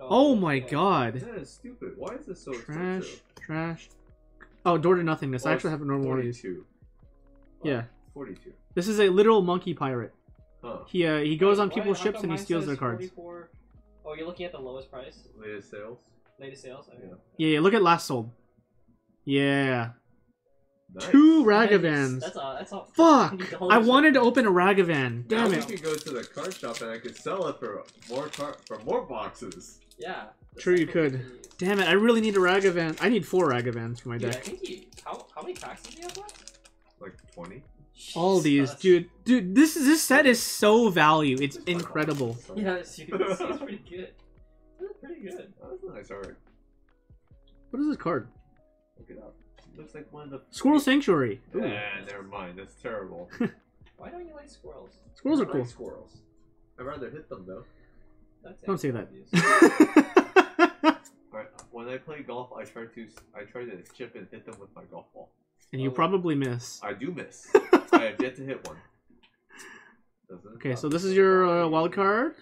Oh my god. that is stupid. Why is this so Trash, expensive? trash. Oh, door to nothingness. I actually have a normal one of these. 42. Yeah. Forty-two. This is a literal monkey pirate. Huh. He uh, he goes on people's ships and he steals their cards. 44? Oh, you're looking at the lowest price, Latest sales. latest sales. Okay. Yeah. Yeah, yeah. Look at last sold. Yeah, Nice. two Nice. Ragavans. That's a that's a Fuck! I wanted to open a Ragavan. Damn we it. I could go to the card shop and I could sell it for more car for more boxes. Yeah. The True, you could. piece. Damn it! I really need a Ragavan. I need four Ragavans for my Dude, I deck. think he. How how many packs does he have left? Like twenty. All these, dude. Dude, this is this set is so value. It's incredible. Oh, yeah, it's, it's, it's pretty good. It's pretty good. Oh, that's nice art. What is this card? Look it up. Looks like one of the Squirrel Sanctuary. Ooh. Nah, never mind. That's terrible. Why don't you like squirrels? Squirrels are I like cool. squirrels. I'd rather hit them though. That's Don't say that. obvious. Alright, when I play golf, I try to I try to chip and hit them with my golf ball. and you Oh. probably miss. I do miss. I have yet to hit one. Doesn't Okay, so this is your uh, wild card.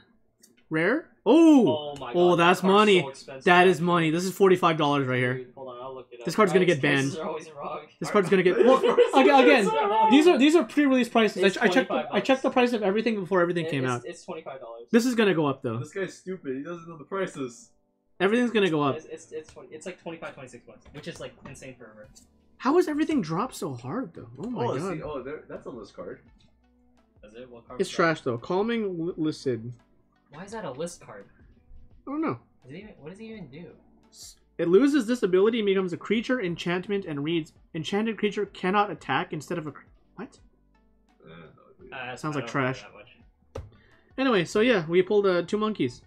Rare. Oh, Oh my god. Oh, that's card's money. So that is money. This is forty-five dollars right here. Dude, hold on, I'll look it up. This card's gonna get Prices- prices banned. are always wrong. This card's gonna get. Well, again, again, these are these are pre-release prices. It's I, I checked. The, I checked the price of everything before everything came it's, out. It's twenty five dollars. This is gonna go up though. This guy's stupid. He doesn't know the prices. Everything's gonna go up. It's it's it's, 20, it's like 25, 26 bucks, which is like insane for a rare. How is everything dropped so hard though? Oh my oh, god. see, oh, there, that's a list card. Is it? What card? It's was that? trash though. Calming L- Licid. Why is that a list card? I don't know. Does even, what does he even do? It loses this ability and becomes a creature enchantment and reads enchanted creature cannot attack instead of a cr- what? No, dude. Uh, Sounds like trash. Anyway, so yeah, we pulled uh, two monkeys.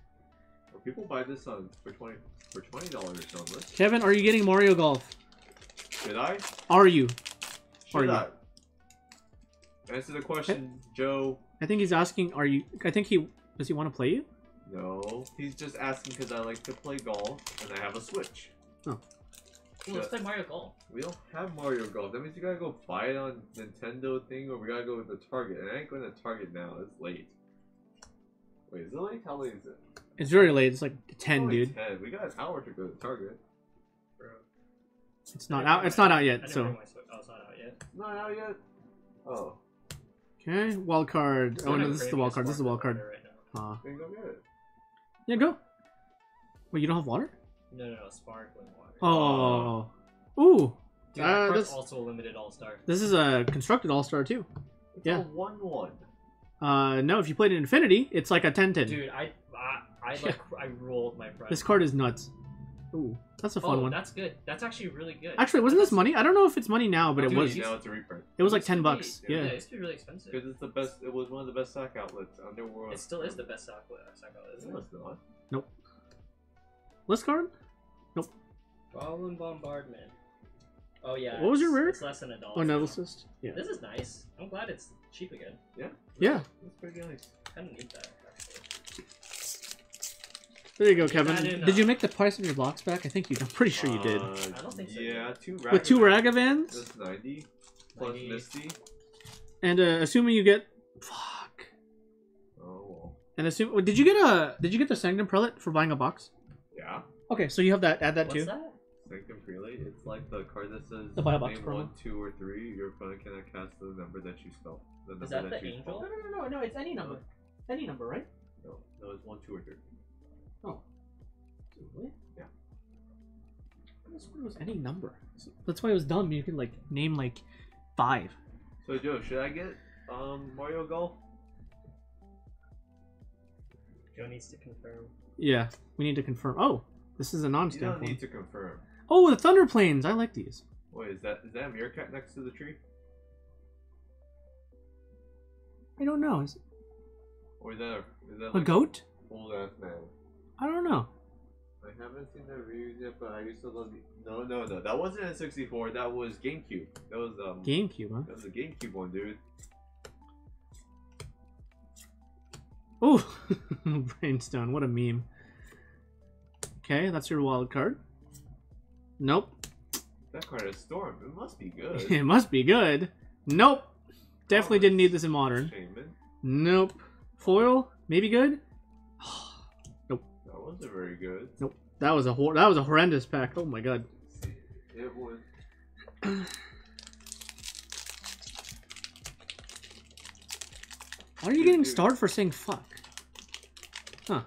Well, people buy this on for twenty for twenty dollars on list. Kevin, are you getting Mario Golf? Should I? Are you? Should you? I? Answer the question, Joe. I think he's asking. Are you? I think he does. He want to play you? No, he's just asking because I like to play golf and I have a Switch. Oh. Well, let's play Mario Golf. We don't have Mario Golf. That means you gotta go buy it on Nintendo thing, or we gotta go to the Target. And I ain't going to Target now. It's late. Wait, is it late? How late is it? It's very late. It's like ten, only dude. 10. We got an hour to go to Target. Bro. It's not out. It's not out yet. So Switch. Oh, it's not out yet. Not out yet. Oh, okay, wild card. Oh no, this is the wild card. This is the wild card. water Right now. Uh, then go get it. yeah, go. Wait, you don't have water? No, no, no, sparkling water. Oh, oh, oh, oh. ooh. Dude, uh, that this- also a limited all star. This is a constructed all star too. It's Yeah. a one-one. Uh, no, if you played it in Infinity, it's like a 10-10. Dude, I, I, I like, I rolled my friend. This card is nuts. Ooh, that's a fun oh, one. that's good. That's actually really good. Actually, wasn't this money? I don't know if it's money now, but it Dude, was. you- now it's a reprint. It was like ten be- bucks. Yeah, Yeah. it used to be really expensive. Because it's the best. It was one of the best sack outlets underworld. It still is the best sack sack outlet, isn't No, it? it's not. List card? Nope. Goblin Bombardment. Oh yeah. What was your it's- rare? It's less than a dollar. Oh, now. Nelicist. Yeah. This is nice. I'm glad it's cheap again. Yeah. Yeah. That's pretty nice. Kind of need that. Actually. There you go, Kevin. that in, Did you make the price of your blocks back? I think you. I'm pretty sure you did. Uh, I don't think so, Yeah, two. With two Ragavans. Ragavans, That's ninety plus 90. Misty. and uh, assuming you get, fuck. Oh. And assume, did you get a? Did you get the Sanctum Prelate for buying a box? Yeah. Okay, so you have that. Add that What's too. that? Sanctum Prelate. It's like the card that says The buy a box name promo. one, two, or three. Your opponent cannot cast the number that you spell. The number Is that the you angel? spell. no, no, no. It's any number. Any number, right? No, no, it's one, two, or three. I just it was any number. That's why it was dumb. You could like name like five. So Joe, should I get um Mario Golf? Joe needs to confirm. Yeah, we need to confirm. Oh, this is a You non-stamp don't one. need to confirm. Oh, the Thunder Planes. I like these. Wait, is that is that a meerkat next to the tree? I don't know. Is it Or is that a, is that a like goat? old ass man? I don't know. I haven't seen the reviews yet, but I used to love the. No, no, no. That wasn't a 64. That was GameCube. That was um. GameCube, huh? That was a GameCube one, dude. Oh, Brainstone. What a meme. Okay, that's your wild card. Nope. That card is Storm. It must be good. it must be good. Nope. Definitely didn't need this in modern. Shaman. Nope. Foil? Maybe good? That wasn't very good. Nope. That was a hor- that was a horrendous pack. Oh my god. It was. Why are you Dude, getting dude. starred for saying fuck? Huh.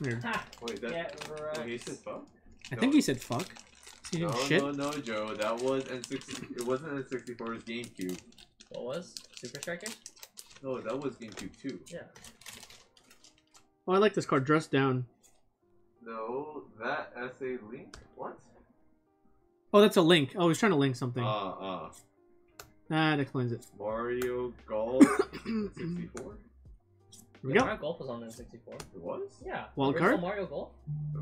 Weird. Ha! Wait, that. Get Oh, he said fuck? I No. think he said fuck. Is he No, shit? no, no, Joe. That was N60. It wasn't N64. It was GameCube. What was? Super Striker? No, that was GameCube too. Yeah. Oh, I like this card. Dressed down. No, that essay Link. What? Oh, that's a link. Oh, he's trying to link something. Ah, uh, that explains it. Mario Golf 64. Here we Yeah, go. Mario Golf was on N64. It was. Yeah. Wild original card? Mario Golf?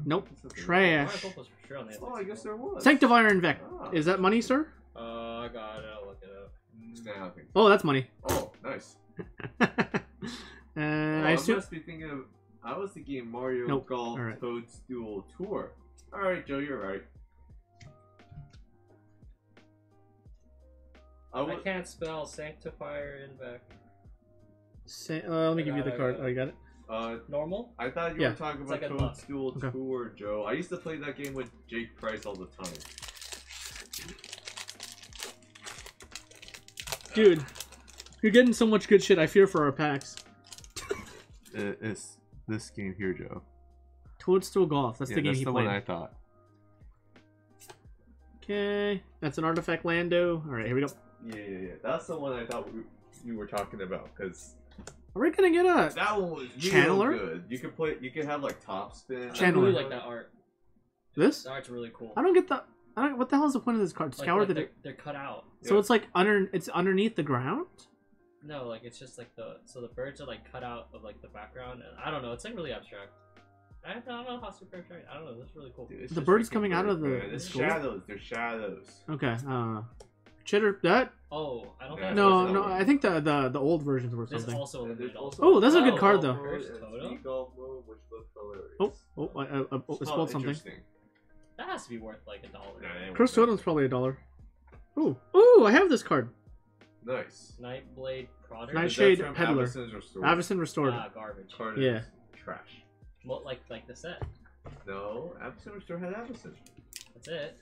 Nope. This is- Trash. Mario Golf was for sure on the N64. Oh, I guess there was. Sanctifier en-Vec. Ah. Is that money, sir? Uh, I got it. I'll look it up. Nah, I think. Oh, that's money. Oh, nice. uh, Oh, I I assume. must be thinking of. I was thinking Mario Nope. Golf Alright. Toadstool Tour. All right, Joe, you're right. I I can't spell Sanctifier en-Vec. Sa- uh, let me give you the it, I card. got Oh, you got it. Uh, Normal? I thought you Yeah. were talking about like. Toadstool Okay. Tour, Joe. I used to play that game with Jake Price all the time. Dude, you're getting so much good shit. I fear for our packs. it's this game here, Joe. Toadstool Golf. That's the game he played. One I thought. Okay, that's an artifact Lando. All right, here we go. Yeah, yeah, yeah. That's the one I thought we, you were talking about because Are we gonna get a? that one was real Channeler? good. You could play. You could have like top spin. I Channeler. really like that art. This? The art's really cool. I don't get the. I don't. What the hell is the point of this card? like, Scour like the. they're, they're cut out. So Yeah. it's like under. It's underneath the ground. No, like it's just like the so the birds are like cut out of like the background, and I don't know. It's like really abstract. I don't know how super abstract. I don't know. That's really cool. Dude, it's The birds freaking coming out of the- man. the shadows. They're shadows. Okay. Uh, Chitter. That. Oh, I don't Yeah, think. No, no. I think the the the old versions were something. also And Also. Oh, that's a good Oh, card, though. First And Toto? speed golf mode, which looks hilarious. Oh, oh, I, I, I, oh, it Oh, spelled something. That has to be worth like a dollar. Nah, it Curse Totem's probably a dollar. Ooh, ooh, I have this card. It. Nice. Nightblade Prodder. Night Is Shade that from Peddler. Avacyn's Restored? Avacyn restored. Ah, garbage. Card Yeah. Trash. Mo- like like the set. No, Avacyn Restored had Avacyn. That's it.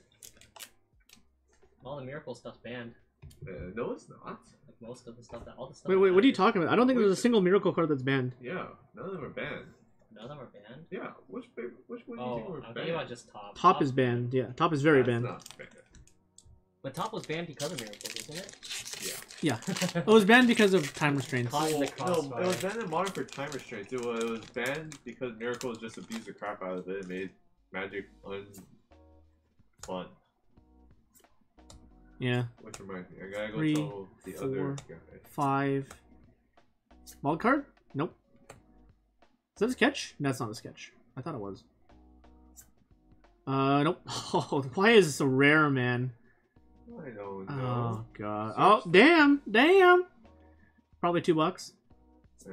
All the miracle stuff's banned. Uh, no, it's not. Like most of the stuff that all the stuff. Wait, wait, what are you talking about? I don't think there's a single miracle card that's banned. Yeah, none of them are banned. None of them are banned. Yeah, which ba- which one do you think Oh, were I'm banned? thinking about just top. Top is banned. Yeah, top is very That's banned. Not banned. But top was banned because of miracles, isn't it? Yeah. Yeah, it was banned because of time restraints. Caught in the no, it was banned in modern for time restraints. It was, it was banned because Miracles just abused the crap out of it and made Magic unfun. Yeah, Which reminds me, I gotta go Three, tell the four. other guy. five. Wild card? Nope. Is that a sketch? That's not a sketch. I thought it was. Uh, nope. Oh, why is this so rare, man? I don't Oh know. god. Oh damn, damn. Probably two bucks. Eh.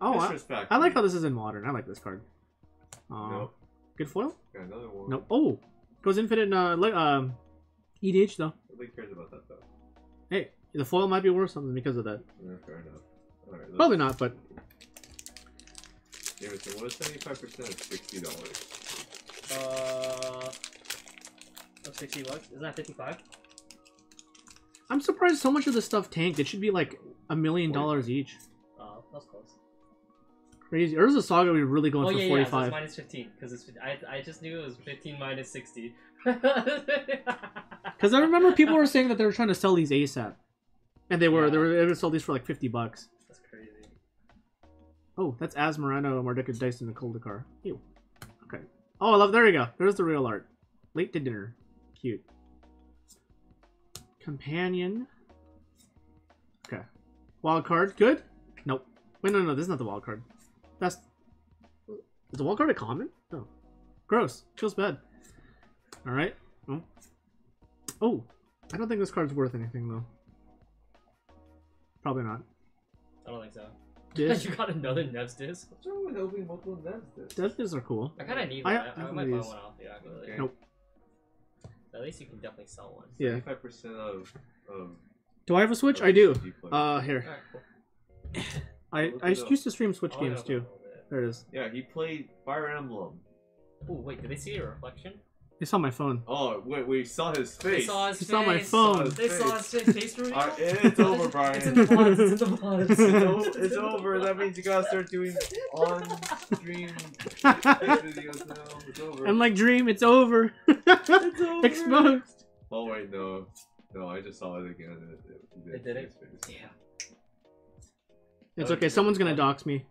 Oh, I, I like how this is in modern. I like this card. Uh, Nope. Good foil? Got another one. Nope. Oh, goes infinite. Uh, li- um, EDH though. Nobody cares about that though. Hey, the foil might be worth something because of that. Yeah, fair enough. Alright, Probably not, but Jameson, what is seventy-five percent of sixty dollars? Uh, oh, 60 bucks. Isn't that 55? I'm surprised so much of this stuff tanked. It should be like a million dollars each. Oh, that's close. Crazy. Urza Saga, we were really going oh for yeah, yeah. So minus 15 because. I I just knew it was 15 minus 60. Because I remember people were saying that they were trying to sell these ASAP, and they were Yeah. they were able to sell these for like 50 bucks. That's crazy. Oh, that's Asmoranomardicadaistinaculdacar. Ew. Okay. Oh, I love. There you go. There's the real art. Late to dinner. Cute. Companion. Okay. Wild card. Good. Nope. Wait, no, no, this is not the wild card. That's. Is the wild card a common? No. Gross. Feels bad. All right. Oh. Oh. I don't think this card's worth anything though. Probably not. I don't think so. Disc. you got another Nev's disc? What's wrong with opening multiple devs this? Death discs are cool. I kind of need I- one. I I, I have might one buy of these. one off you actually. Nope. At least you can definitely sell one. Yeah. Seventy-five percent of of. Do I have a Switch? I do. CD. Uh, here. Alright, cool. I, I it used to stream Switch I'll look it games too. in a little bit. There it is. Yeah, he played Fire Emblem. Oh wait, did they see a reflection? It's on my phone. Oh, wait, we saw his They face. saw his It's face. on my phone. They saw his face. Face reveal. Uh, it's over, Brian. It's in the pods. It's in the pods. It's, o- it's over. That means you gotta start doing on-stream videos now. It's over. I'm like Dream, it's over. it's over. Exposed. Oh wait, no, no. I just saw it again. It, it, he It did see it? Yeah. It's okay. Someone's gonna dox me.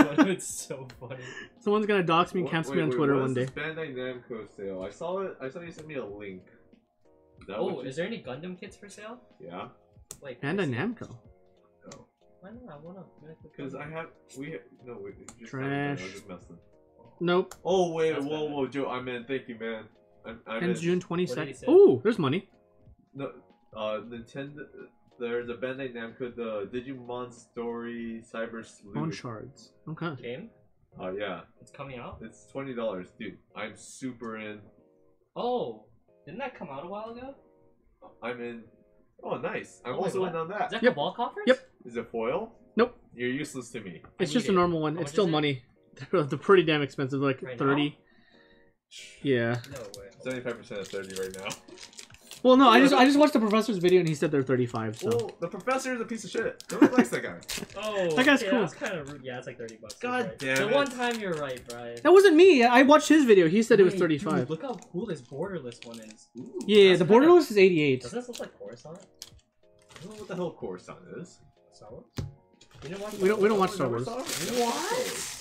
it's so funny. Someone's gonna dox me and What- cancel me on wait, Twitter what one is day. This Bandai Namco sale. I saw it. I saw you sent me a link. Is Oh, you- is there any Gundam kits for sale? yeah. Like Bandai let me see. Namco. No. Why not? I wanna. Because I have we no we you just Trash. haven't, just messing. Nope. Oh wait, That's whoa bad. whoa Joe, I'm in. Thank you, man. I'm, I'm Ends in. June What did 22nd. say? Ooh, there's money. No, uh, Nintendo. There's a Bandai Namco, the Digimon Story Cyber Sleuth Bone Sleuth. shards. Okay. Game. Uh, yeah, It's coming out. it's twenty dollars, dude. I'm super in. Oh, didn't that come out a while ago? I'm in. Oh, nice. I'm Oh, wait, also what? in on that. Is that Yep. Cabal coffers? Yep. Is it foil? Nope. You're useless to me. It's I just a it. normal one. How It's still is it? money. They're, they're pretty damn expensive. Like Right 30. Yeah. No way. Seventy-five percent of thirty right now. Well, no, I just I just watched the professor's video and he said they're 35. So Well, the professor is a piece of shit. Nobody likes that guy. Oh, That guy's yeah, cool. That's kind of rude. Yeah, it's like thirty bucks. You're God right. damn The it. one time you're right, Brian. that wasn't me. I watched his video. He said it was 35. Dude, look how cool this borderless one is. Ooh, yeah, the kinda- borderless is 88. Does this look like Coruscant? I don't know what the hell Coruscant is. Star Wars? You know what? We don't we don't watch Star Wars. saw it? Never watched Star Wars.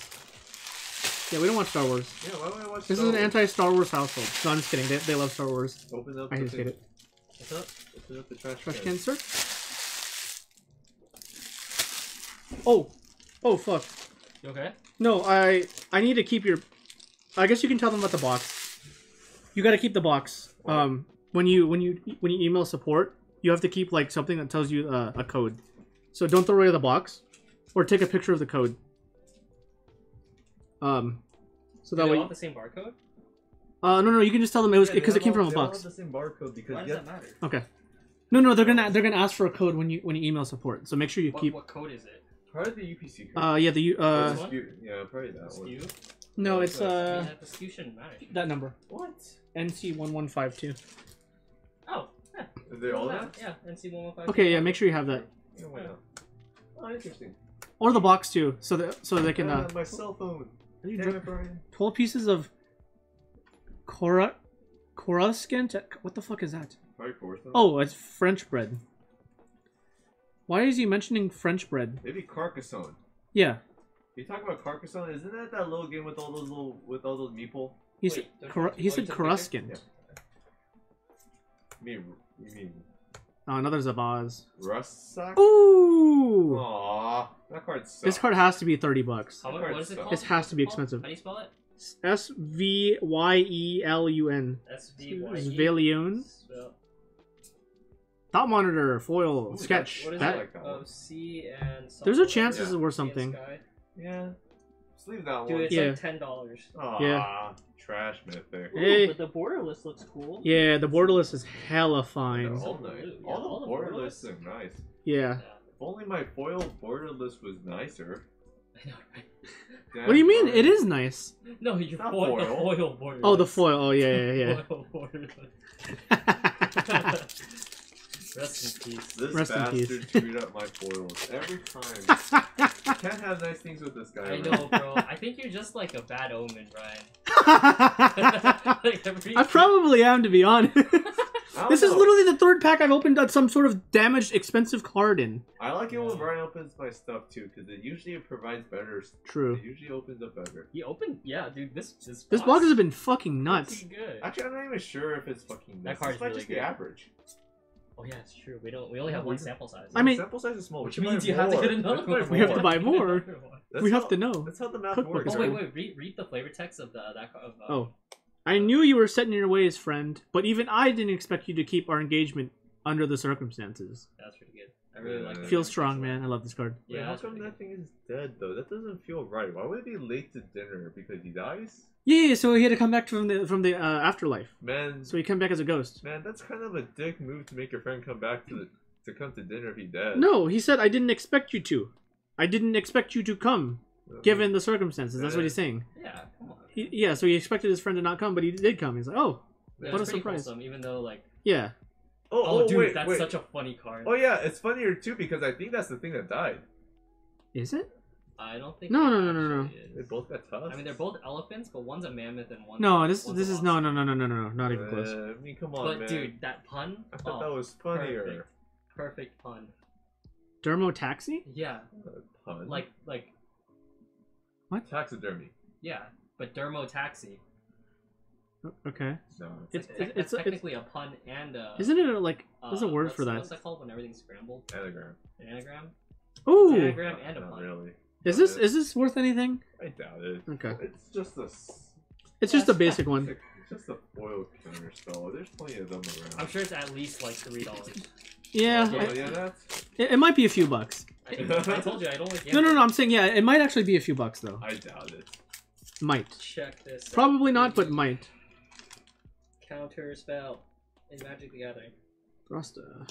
Yeah, we don't watch Star Wars. Yeah, why would I watch This Star is an anti-Star Wars household. No, I'm just kidding. They, they love Star Wars. Open up I just hate thing. It. Up? Open up the trash, Trash can. sir. Oh, oh fuck. You okay? No, I I need to keep your. I guess you can tell them about the box. You got to keep the box. Um, when you when you when you email support, you have to keep like something that tells you uh, a code. So don't throw away the box, or take a picture of the code. Um, so that way. all have the same barcode? Uh, no, no, you can just tell them it was Yeah, because it came all- from a they all box. have the same barcode because Why does have- that matter? Okay. No, no, they're gonna they're gonna ask for a code when you when you email support. So make sure you What, keep. what code is it? probably the UPC code. Uh, yeah, the U- uh, This one? SKU yeah, probably that one. Skew? no, it's I mean, uh that- the skew shouldn't matter. that number What? NC one one five two. Oh, yeah. Is they all that? Yeah, NC one one five. Okay, yeah, make sure you have that Yeah, why not? Oh, interesting. or the box too, so that so they can. Uh, my cell phone. you Damn it, Brian. Twelve pieces of Cora Coruscant. What the fuck is that? Oh, it's French bread. Why is he mentioning French bread? Maybe Carcassonne. Yeah, You talk about Carcassonne? Isn't that that little game with all those little with all those meeple? he Wait, said there's Cor- one- he oh, said a Coruscant. picture? You mean you mean Oh, another Zabaz. Russack? Ooh, Aww, that card sucks. this card has to be thirty bucks. How much? What is it called? This has to be What's it called? expensive. How do you spell it? S V Y E L U N. S V Y E. Svyelun. Spell- Thought monitor foil Ooh, sketch. What is That like that Oh, one. C and. there's a something. chance Yeah. this is worth something. Yeah. Just leave that Dude, one. it's Yeah. like ten dollars. Aww, Yeah. trash mythic. Hey. but the borderless looks cool. Yeah, the borderless is hella They're fine. all nice. Yeah, all, all the the border borderless- lists are nice. Yeah. If only my foil borderless was nicer. I know, right? What do you mean? Damn, It nice. No, your Not foil, the foil. foil border. Oh, the foil. Oh, yeah, yeah, yeah. Rest in peace. This Rest bastard screwed up my foils every time. I can't have nice things with this guy. I man. know, bro. I think you're just like a bad omen, Brian. like every I probably am, to be honest. I don't This is literally the third pack I've opened up some sort of damaged, expensive card in. I like it when Brian opens my stuff too, because it usually provides better. True. It usually opens up better. He opened, yeah, dude. This this This box has been fucking nuts. good. Actually, I'm not even sure if it's fucking. That This card's This might really just be good. average. Oh yeah, it's true. We don't. We only have one sample size. I mean- sample size is small, which means you have to get another Let's one. We have to buy more. another one. We have to know. That's how the math Cookbook works. is Oh wait, wait. Read, read the flavor text of the that. Of, uh, Oh. I knew you were set in your ways, friend, but even I didn't expect you to keep our engagement under the circumstances. that's pretty good. I really like. Yeah. that Feel flavor strong, text a lot. man. I love this card. Wait, Yeah, how that's come pretty that thing is dead though? That doesn't feel right. Why would it be late to dinner? Because he dies? Yeah, yeah, so he had to come back from the from the uh, afterlife. Man, So he came back as a ghost. man, that's kind of a dick move to make your friend come back to the to come to dinner if he dead. No, he said I didn't expect you to. I didn't expect you to come, Okay. Given the circumstances. That's what he's saying. Yeah, come on. He, yeah, so he expected his friend to not come, but he did come. He's like, oh, Yeah, What it's a pretty surprise. wholesome, even though like. yeah. Oh, Oh, oh, dude, wait, that's wait. such a funny card. Oh yeah, it's funnier too because I think that's the thing that died. Is it? I don't think. No, it no, no, no, no. actually is. They both got tusks. I mean, they're both elephants, but one's a mammoth and one. No, this one's this a is no lost. no no no no no no not even close. Uh, I mean, come on, But man. dude, that pun. I thought oh, that was funnier. Perfect. perfect pun. Dermotaxi? Yeah, Uh, pun. like like taxidermy. yeah, but dermo taxi. Okay. No, It's It's, like, it's, it's, technically a pun and a. isn't it a, like there's a uh, word what's- for that? What's that called when everything's scrambled? anagram. An anagram. Ooh, Anagram and a Not pun. really. is this is this worth anything? I doubt it. Okay, It's just a. s- it's Yeah, just a basic one. a- it's just a foil counter spell. There's plenty of them around. I'm sure it's at least like three dollars. Yeah, Oh, I- yeah, that's. it, it might be a few bucks. I, told you I don't like. No, no, no. I'm saying yeah, it might actually be a few bucks though. I doubt it. Might. Check this. out. Probably not, but might. counter spell in Magic the Gathering. Thrusta.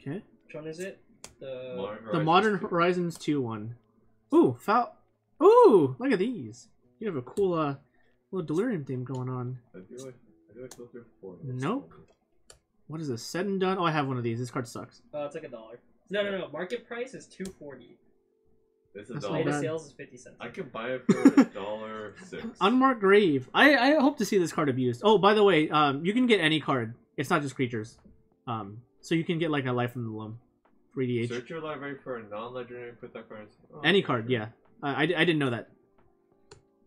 Okay. Which one is it? The Modern The Modern Horizons 2 one. Ooh, foul. Ooh, look at these. You have a cool uh little delirium theme going on. I feel like I feel like those are foils. Nope. What is this? Said and done. Oh, I have one of these. This card sucks. Oh, it's like a dollar. No, no, no. Market price is two forty. It's a That's not dollar. Latest bad. sales is fifty cents. I could buy it for a dollar six. Unmarked Grave. I I hope to see this card abused. Oh, by the way, um, you can get any card. It's not just creatures. Um, so you can get like a Life from the Loam, 3DH. Search your library for a non-legendary and put that card. Oh, Any card, sure. yeah. Uh, I, I didn't know that.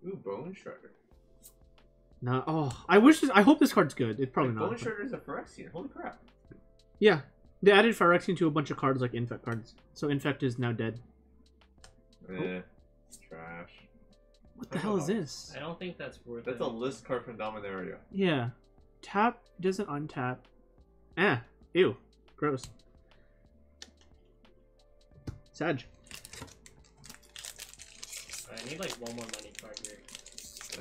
Ooh, Bone Shredder. No. Oh, I wish. This, I hope this card's good. It's probably Wait, not. Bone but- Shredder is a Phyrexian. Holy crap. Yeah, they added Phyrexian to a bunch of cards like Infect cards. So Infect is now dead. Eh, trash. What the hell is this? I don't think that's worth it. That's it. a list card from Dominaria. Yeah. Tap doesn't untap. Ah, ew. Gross. Sag. I need like one more money card here.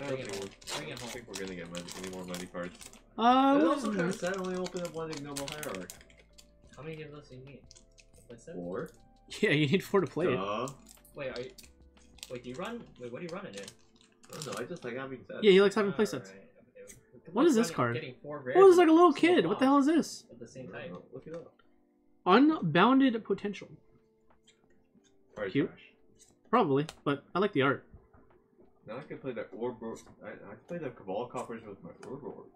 I Bring don't it think, home. we're, Bring it I don't think we're gonna get money, any more money cards. Uh, it's what also is kind of this? sad only open up one ignoble hierarchy. How many of those do you need? Like seven? Four. yeah, you need four to play it. Wait, are you? Wait, do you run? Wait, what are you running in? I don't know. I just like having sets. Yeah, he likes having playsets. right, okay. Good What luck is this card? Getting four Oh, this is like a little kid. What the hell is this? At the same time. Look it up. Unbounded potential. Card Cute. trash. Probably, but I like the art. Now I can play the orb. Or- I, I can play the Cabal coffers with my orb orb.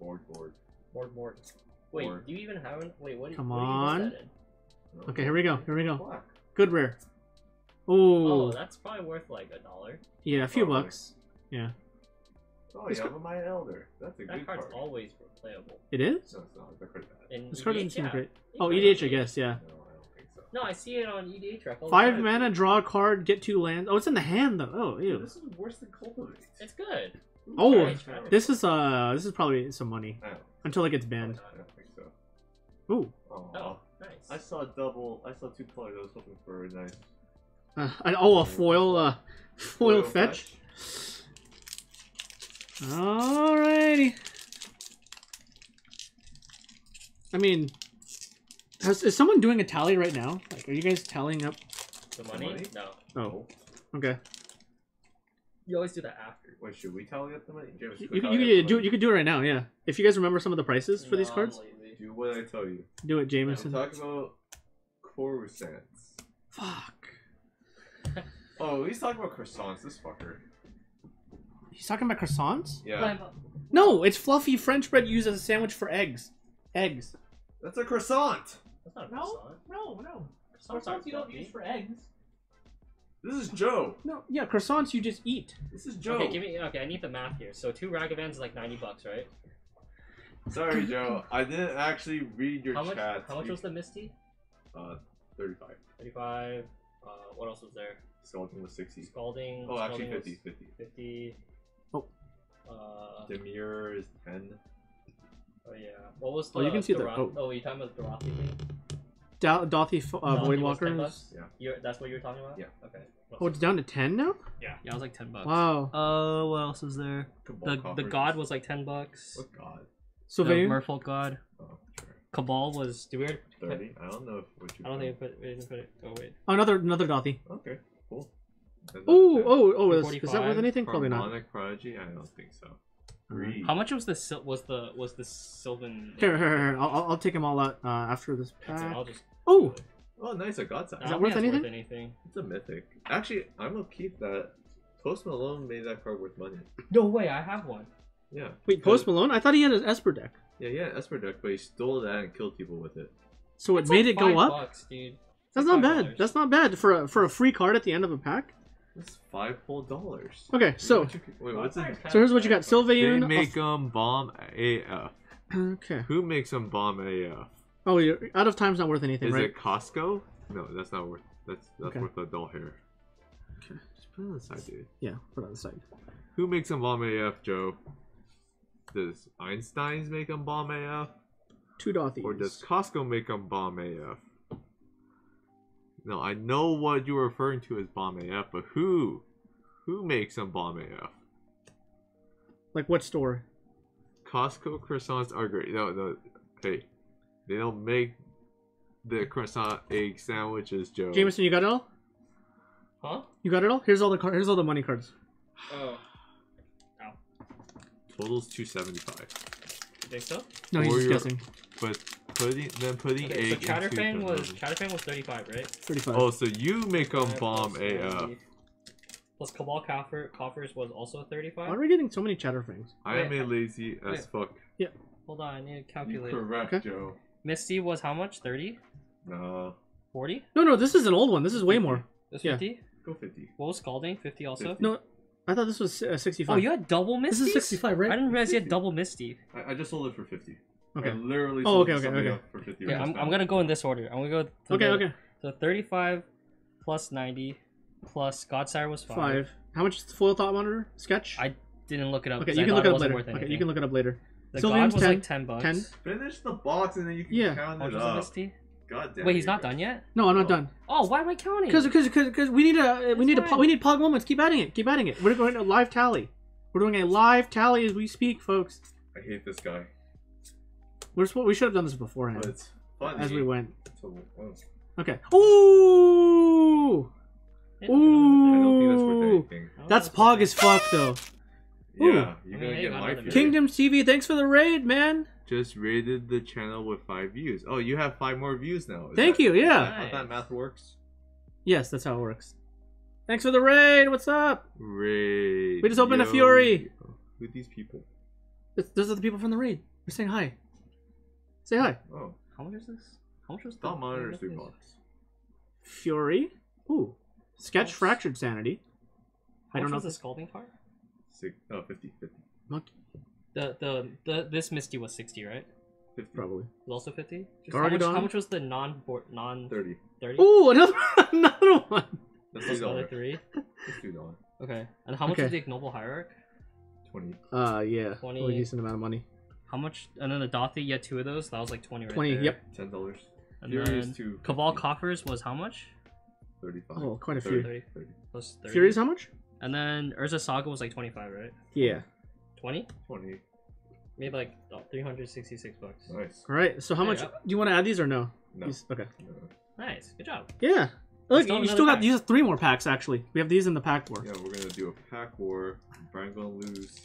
Board board. Board, board. Wait, Board. do you even have an? Wait, what? Come what on. use that. Okay, here we go. Here we go. Black. Good rare. Oh, Oh, that's probably worth like a dollar. yeah, a few Probably. bucks. Yeah, Oh, This yeah, card- I'm a Mind Elder. That's a That good card's card. always playable. it is. No, it's not. That card's bad. In This card doesn't EDH, seem yeah. great. Oh, EDH, I guess. Yeah. No, I don't think so. No, I see it on EDHREC Five time. mana, draw a card, get two lands. Oh, it's in the hand though. Oh, Dude, ew. this is worse than Cultivate. It's good. Oh, Alright, alright. this is uh, this is probably some money I don't, until it gets banned. I don't think so. Ooh. Oh, Oh, nice. I saw double. I saw two colors. I was hoping for a nice Uh, and- oh, a foil, uh, foil, fetch. Alrighty. I mean, has, is someone doing a tally right now? Like, are you guys tallying up? the money? money? No. Oh, okay. You always do that after. Wait, should we tally up the money? James, You, should we you, could- you, could do money? you could do it right now. Yeah. If you guys remember some of the prices for these cards, Do what I tell you. do it, I'm Jameson. talking about croissants. Fuck. Oh, he's talking about croissants. This fucker. He's talking about croissants? Yeah, No, it's fluffy French bread used as a sandwich for eggs. Eggs. that's a croissant. That's not a No, croissant. no, no. Croissants you don't use for eggs. This is Joe. No, yeah, croissants you just eat. This is Joe. Okay, give me. Okay, I need the math here. So two Ragavans is like ninety bucks, right? Sorry, Joe. I didn't actually read your How much? chat. How much was the Misty? Uh, thirty-five. Thirty-five. Uh, what else was there? Skeleton was sixty. Scalding. Oh, actually, Scalding was 50, 50. Fifty. Oh. Uh, Demure is ten. oh yeah. What was the? Oh, you can see the- oh. oh, you talking about the Dorothy thing? Da- Dauthi uh, Dorothy was 10 Voidwalker. Yeah. You're, that's what you were talking about? Yeah. Okay. Oh, it's down to 10 now? Yeah. Yeah, it was like ten bucks. Wow. Uh, what else is there? Cabal The the god was like ten bucks. What god? So the. Merfolk god. Oh, sure. Cabal was. Do we? already- Thirty. I don't know if what you. I don't think we, put, we didn't put it. Oh wait. Another another Dauthi. Okay. Cool. Then Oh, oh, oh, is, is that worth anything? Probably not. Harmonic Prodigy? I don't think so. Greed. How much was the sil- was the was the Sylvan? Here, here, here. I'll, I'll- I'll take them all out uh, after this That's it, pack. I'll just. Oh, Oh, nice. I got that. I that don't worth anything? anything? It's a mythic. Actually, I'm gonna keep that. Post Malone made that card worth money. No way, I have one. Yeah. wait, Post Malone? I thought he had an Esper deck. Yeah, yeah, Esper deck, but he stole that and killed people with it. So it It's made like it go five up? Bucks, dude. It's That's like not five bad. dollars. That's not bad for a, for a free card at the end of a pack. That's five whole dollars. Okay, so What wait, what's it? so here's what you got. They Sylveon. make them bomb AF. Okay. Who makes them bomb AF? Oh, you're out of time's not worth anything, right? Is right? it Costco? No, that's not worth. That's that's Okay. worth the doll hair. Okay. Just put it on the side, dude. Yeah, put it on the side. Who makes them bomb AF, Joe? Does Einstein's make them bomb AF? Two Dauthis. Or does Costco make them bomb AF? No, I know what you're referring to as bomb AF, but who? Who makes them bomb AF? Like what store? Costco croissants are great. No, no, hey, they don't make the croissant egg sandwiches, Joe. Jameson, you got it all? Huh? You got it all? Here's all the car- here's all the money cards. Oh, Totals two seventy five, you think so? No, he's Or just guessing. but putting then putting Okay, so Chatterfang was the- Chatterfang was thirty five, right? Thirty-five. Oh, so you make them bomb plus AF. Plus Cabal Coffer, Coffers was also 35. Why are we getting so many Chatterfangs? I am a lazy as fuck. Yep. Hold on, I need to calculate. Correct, Okay. Joe. Misty was how much? 30? No, 40? No, no, this is an old one. This is way more. This Yeah. 50? go fifty. What was Scalding? 50 also? 50. No, I thought this was uh, Oh, you had double Misty? This Misty? is sixty-five, right? I didn't realize you had double Misty. I, I just sold it for fifty. Okay. I literally Oh, okay, okay, okay. for fifty. Okay, right I'm, I'm gonna go in this order. I'm gonna go. Okay, the- okay. So 35 plus 90 plus Godsire was 5. Five. How much is the foil thought monitor sketch? I didn't look it up. Okay, you can look it it up later. Okay, you can look it up later. The Svyelun's God was 10. like 10 bucks. 10. Finish the box and then you can Yeah. count How it the up. Misty? God damn. Wait, he's not done yet. No, I'm not Oh. done. Oh, why am I counting? Because because because we need a uh, we need a fine. po- we need pog moments. Keep adding it. Keep adding it. We're going to live tally. We're doing a live tally as we speak, folks. I hate this guy. We're supposed, we should have done this But beforehand it's funny. as we went. Oh, Okay. Ooh. Yeah, I don't think that's worth Ooh. anything. Oh, that's pog if as fuck though. Yeah, Ooh. you're gonna hey, get got my another fury. Kingdoms TV, thanks for the raid, man. just raided the channel with five views. Oh, you have five more views now. Is Thank that- you, yeah. that How that math works? Yes, that's how it works. Thanks for the raid. What's up? Raid. We just opened a Yo. Fury. Who are these people? It's- Those are the people from the raid. They're saying hi. Say hi. Oh, How much is this? How much was the thought monitors three this? bucks. Fury. Ooh. Sketch Nice. fractured sanity. I don't know. was the scalding part? Six, oh, 50, 50, Monkey, The the the this Misty was sixty, right? 50, probably. Was also fifty. How much, Gargadon? how much was the non non 30. thirty? Ooh, another another one. That's Plus two another three. That's two dollars. Okay. And how much Okay. was the ignoble hierarch? Twenty. Uh, yeah, 20. a decent amount of money. How much? And then the Dauthi, you had two of those. That was like twenty right Twenty. there. Yep. Ten dollars. And Fury is then two. Cabal coffers was how much? Thirty-five. Oh, quite a 30, few. 30. 30. Plus thirty. Fury's how much? And then Urza Saga was like twenty five, right? Yeah. Twenty. Twenty. Made like oh, three hundred sixty six bucks. Nice. All right. So how There much? you Do you want to add these or no? No. These- okay. no. Nice. Good job. Yeah. Look, still you still another got pack. these three more packs actually. We have these in the pack war. Yeah, we're gonna do a pack war. Brian gonna lose.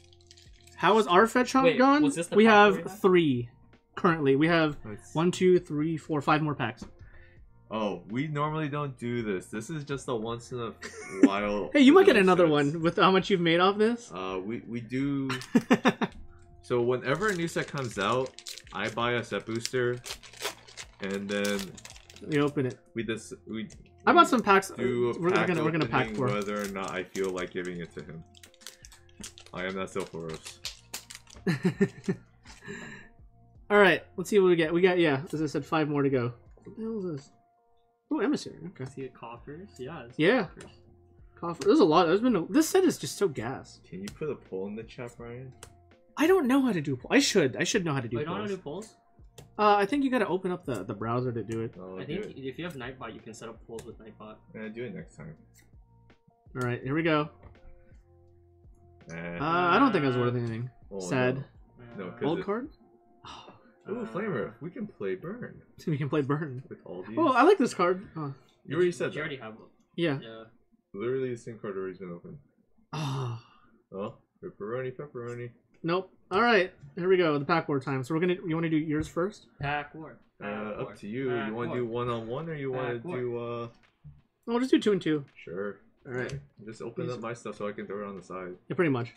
How is our fetch hunt Wait, gone? was this the we pack have we had? three currently. We have Let's- one, two, three, four, five more packs. Oh, we normally don't do this. This is just a once in a while. Hey, you might get another one with how much you've made off this. Uh, we we do. So whenever a new set comes out, I buy a set booster, and then you open it. we just we. I we bought some packs. Do We're pack gonna we're gonna pack for. whether or not I feel like giving it to him. I am not Sylpharos. All right, let's see what we get. We got yeah, as I said, five more to go. What the hell is this? Oh, emissary. Okay. See it coffers? Yeah. it's Yeah. coffers. Coffer. There's a lot. There's been a, this set is just so gas. Can you put a poll in the chat, Brian? I don't know how to do. I should. I should know how to do. Wait, you don't want polls. to do polls? Uh, I think you got to open up the the browser to do it. Oh, I think it. if you have Nightbot, you can set up polls with Nightbot. Yeah, do it next time. All right, here we go. Eh. Uh, I don't think it was worth anything. Oh, sad. No, Uh, 'cause Old it- card. No. Ooh, Flamer. We can play Burn So we can play Burn. with all these. Oh, I like this card. Oh, you already said You that. already have one. yeah. Yeah. Literally the same card already been opened. Oh, Oh, pepperoni, pepperoni. nope. All right, here we go. The pack war time. So we're gonna. You want to do yours first? Pack war. Uh, Pack war. up to you. Pack you want to do one on one or you want to do uh? We'll just do two and two. Sure. All right. Just open up my stuff so I can throw it on the side. Yeah, pretty much.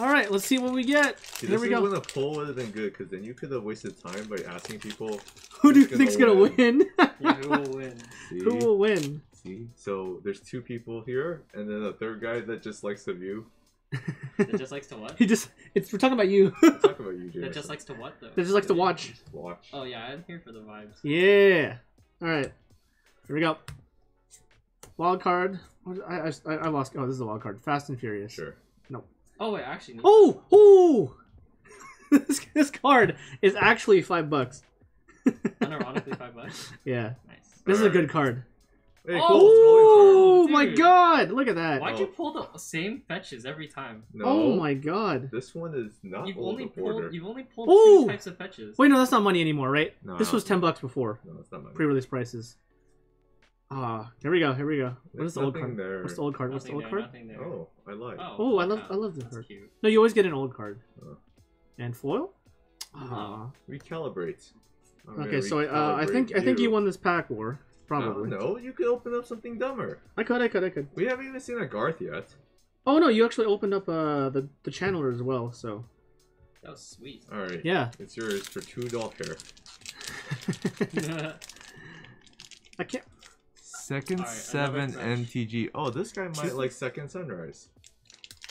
All right, let's see what we get. See, Here this we is go. when a poll would have been good because then you could have wasted time by asking people. Who do you who's think's gonna win. win? Who will win? See, Who will win? see. So there's two people here, and then a third guy that just likes to view. That just likes to what? He just. It's we're talking about you. Talk about you, James. That just likes to what though? that just likes to watch. watch. Oh yeah, I'm here for the vibes. Yeah. All right. Here we go. Wild card. I, I, I lost. Oh, this is a wild card. Fast and Furious. Sure. Oh wait, actually. no. Oh, oh! this, this card is actually five bucks. Unironically five bucks. Yeah, Nice. this is a good card. Hey, Oh, cool. Oh dude. my god! Look at that. Why'd Oh. you pull the same fetches every time? No. Oh my god. This one is not You've old only of order. You've only pulled Ooh. two types of fetches. Wait, no, that's not money anymore, right? No, this was ten bucks before No, it's not money. pre-release prices. Ah, here we go. Here we go. What There's is the old card? there. What's the old card? What's the old there, card? there. Oh, I like. Oh, I love- wow, I love this that's card. cute. No, you always get an old card. Oh. And foil. Ah. Recalibrate. I'm Okay, so uh, I recalibrate think I think you won this pack war. Probably. No, no, you could open up something dumber. I could. I could. I could. We haven't even seen a Garth yet. Oh no, you actually opened up uh the the channeler as well. So That was sweet. All right. yeah. It's yours for two doll hair. I can't. Second Alright, seven another fresh. MTG. Oh, this guy might like Second Sunrise.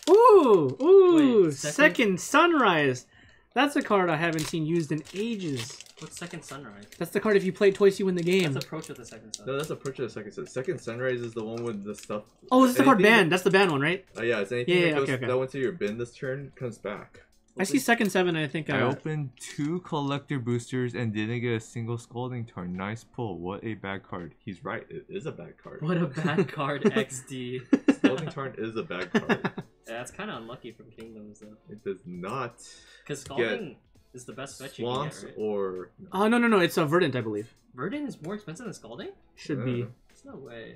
Ooh, ooh, Wait, second... second- sunrise. That's a card I haven't seen used in ages. What's second sunrise? That's the card if you play twice you win the game. That's approach with the second Sunrise. No, that's approach of the second sun. Second Sunrise is the one with the stuff. Oh, is this is the card anything banned. That's the banned one, right? Oh, uh, yeah, it's anything Yeah, that yeah, goes okay, okay. that went to your bin this turn comes back. I see second seven. I think. Uh, I opened two collector boosters and didn't get a single scalding tarn. Nice pull. What a bad card. He's right. It is a bad card. What a bad card, XD. Scalding Tarn is a bad card. Yeah, that's kind of unlucky from Kingdoms though, It does not because Scalding is the best fetch you can get, right? or Oh no no no! It's a verdant, I believe. Verdant is more expensive than Scalding? Should be. Uh, There's no way.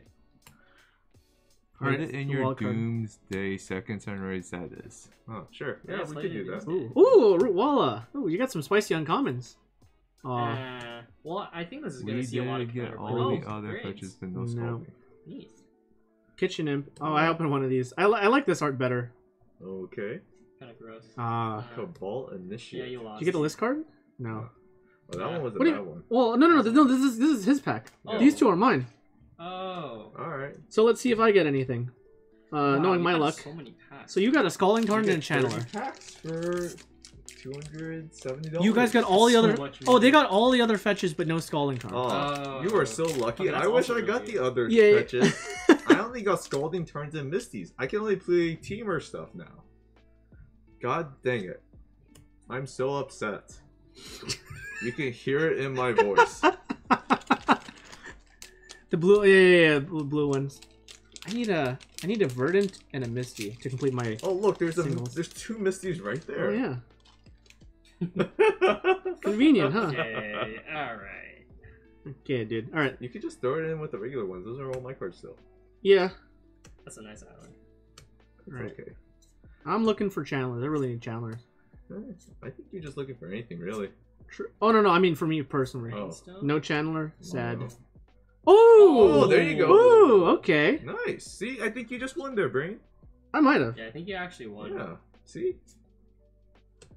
Put Alright, it in your card. doomsday second sunrise status. Oh, sure. Yeah, Yeah, it's we like could you do that. do. Ooh, Rootwalla. Ooh, you got some spicy uncommons. Aw. Uh, well, I think this is We gonna see a lot did of get all play. the Oh, other great. fetches, but no No. scalding. Neat. Kitchen imp. Oh, I opened one of these. I, li- I like this art better. Okay. Kind of gross. Ah. Uh, Cabal yeah, Initiate. you lost. Did you get the list card? No. Oh, that one was a What do you- bad one. Well, no, no, no, no. This is this is his pack. Oh. These two are mine. Alright. So let's see if I get anything. Uh, Wow, knowing my luck. So many packs. So you got a Scalding Tarn and a Channeler. packs for $270. You guys got all the So other. much Oh, they got all the other fetches, but no Scalding Tarn. Oh, Oh. you are so lucky. Okay, that's I wish I got lucky. the other Yeah, yeah. fetches. I only got Scalding Tarns and Misties. I can only play Temur stuff now. God dang it. I'm so upset. You can hear it in my voice. the blue, yeah, yeah, yeah, blue, blue ones. I need a, I need a Verdant and a Misty to complete my. Oh look, there's a there's two Misties right there. Oh there. yeah, convenient, huh? Okay, alright. Okay, dude. All right. You could just throw it in with the regular ones. Those are all my cards still. Yeah, That's a nice add-on. It's Right. okay. I'm looking for channelers. I really need channelers. I think you're just looking for anything really. True. Oh no, no. I mean for me personally. Oh. No channeler. Sad. Wow. Oh. Oh, there you go. Ooh, okay. Nice. See, I think you just won there, Brain. I might have. Yeah, I think you actually won. Yeah. See?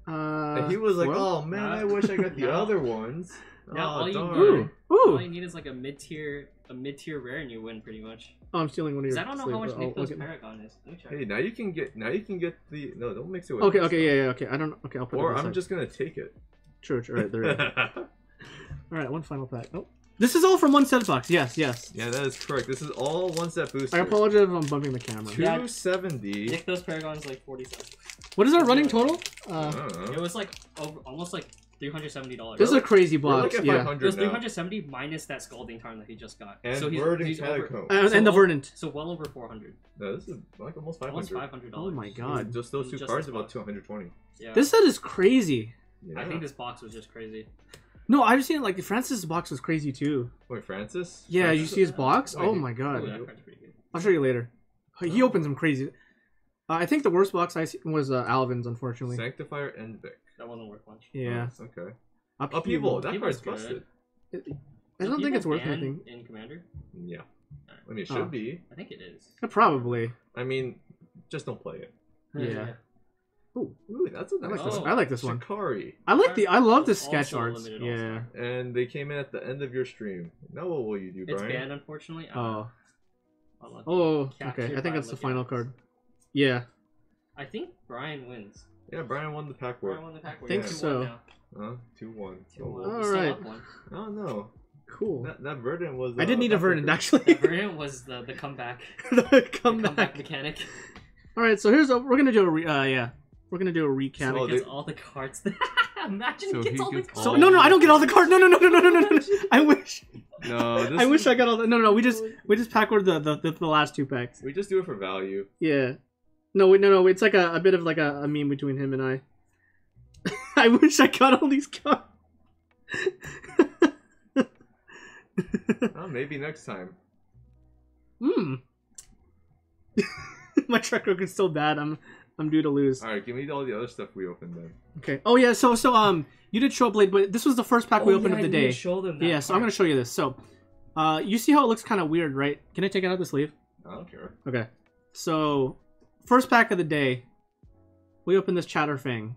Uh, and he was like, well, "Oh man, nah. I wish I got the No. other ones." Now oh, all you darn. Ooh, All you need is like a mid-tier, a mid-tier rare, and you win pretty much. Oh, I'm stealing one of your. I don't know sleeves, how much but Nykthos Paragon is. Let me check. Hey, now you can get now you can get the no. Don't mix it with. Okay, this okay, yeah, yeah, okay. I don't. Okay, I'll put Or it. I'm aside. just gonna take it. True, true. Right, there. it is. All right, one final pack. Oh, this is all from one set box. Yes, yes. yeah, that is correct. This is all one set booster. I apologize if I'm bumping the camera. Yeah. Two seventy. Nykthos Paragon's like 40 cents. What is our running total? Uh. It was like over, almost like $370. this is a crazy We're box. like at Yeah, It 500 was now. 370 minus that scalding tarn that he just got. And so he's, Verdant he's over, and, So and the all- verdant. so well over 400. No, this is like almost 500. Almost 500 Oh my god, Just those two Just cards this about 220. Yeah. this set is crazy. Yeah. I think this box was just crazy. No, I've seen like Francis' box was crazy too. Wait, Francis? Yeah, you see his box? Wait, Oh my god. Oh, that card's pretty good. I'll show you later. He opens some crazy. Uh, I think the worst box I seen was uh, Alvin's, unfortunately. Sanctifier en-Vec. That wasn't worth much. Yeah. Oh, okay. Upheaval. Upheaval. That Upheaval's card's good. busted. I don't think it's worth banned anything. In Commander? Yeah. I mean, it should Oh. be. I think it is. Uh, Probably. I mean, just don't play it. Yeah. Ooh, Ooh, that's a I nice like this. Oh. I like this one. Shikari. I like the. I love the Also sketch arts. limited Yeah. also. And they came in at the end of your stream. Now what will you do, It's Brian? banned, unfortunately. Oh. Oh. Oh. Okay. I think by that's the final mechanics. card. Yeah. I think Brian wins. Yeah, Brian won the pack war. Brian won the pack. Think We're so. Huh? 2 1. 2-1. Oh, All We're still right. up one. oh no. Cool. That, that Verdant was. I did uh, need a verdant Africa. actually. The Verdant was the, the comeback. the the comeback. comeback mechanic. All right. So here's a. We're gonna do a. Re, uh, yeah. We're gonna do a recap. So He gets they- all the cards. Imagine So he gets he all the cards. so no, no, I don't get all the cards. No, no, no, no, no, no, no, no. I wish. No, this I wish is- I got all the. No, no, no. We just we just packward the the, the the last two packs. We just do it for value. Yeah. No, wait, no, no. It's like a, a bit of like a, a meme between him and I. I wish I got all these cards. Oh, maybe next time. Hmm. My track record's so bad. I'm I'm due to lose. All right, give me all the other stuff we opened then. Okay. Oh yeah. So so um, you did show Blade, but this was the first pack we Oh, opened yeah, of the I didn't day. Show them that Yeah. So I'm gonna show you this. So, uh, you see how it looks kind of weird, right? Can I take it out of the sleeve? I don't care. Okay. So, first pack of the day, we open this Chatterfang,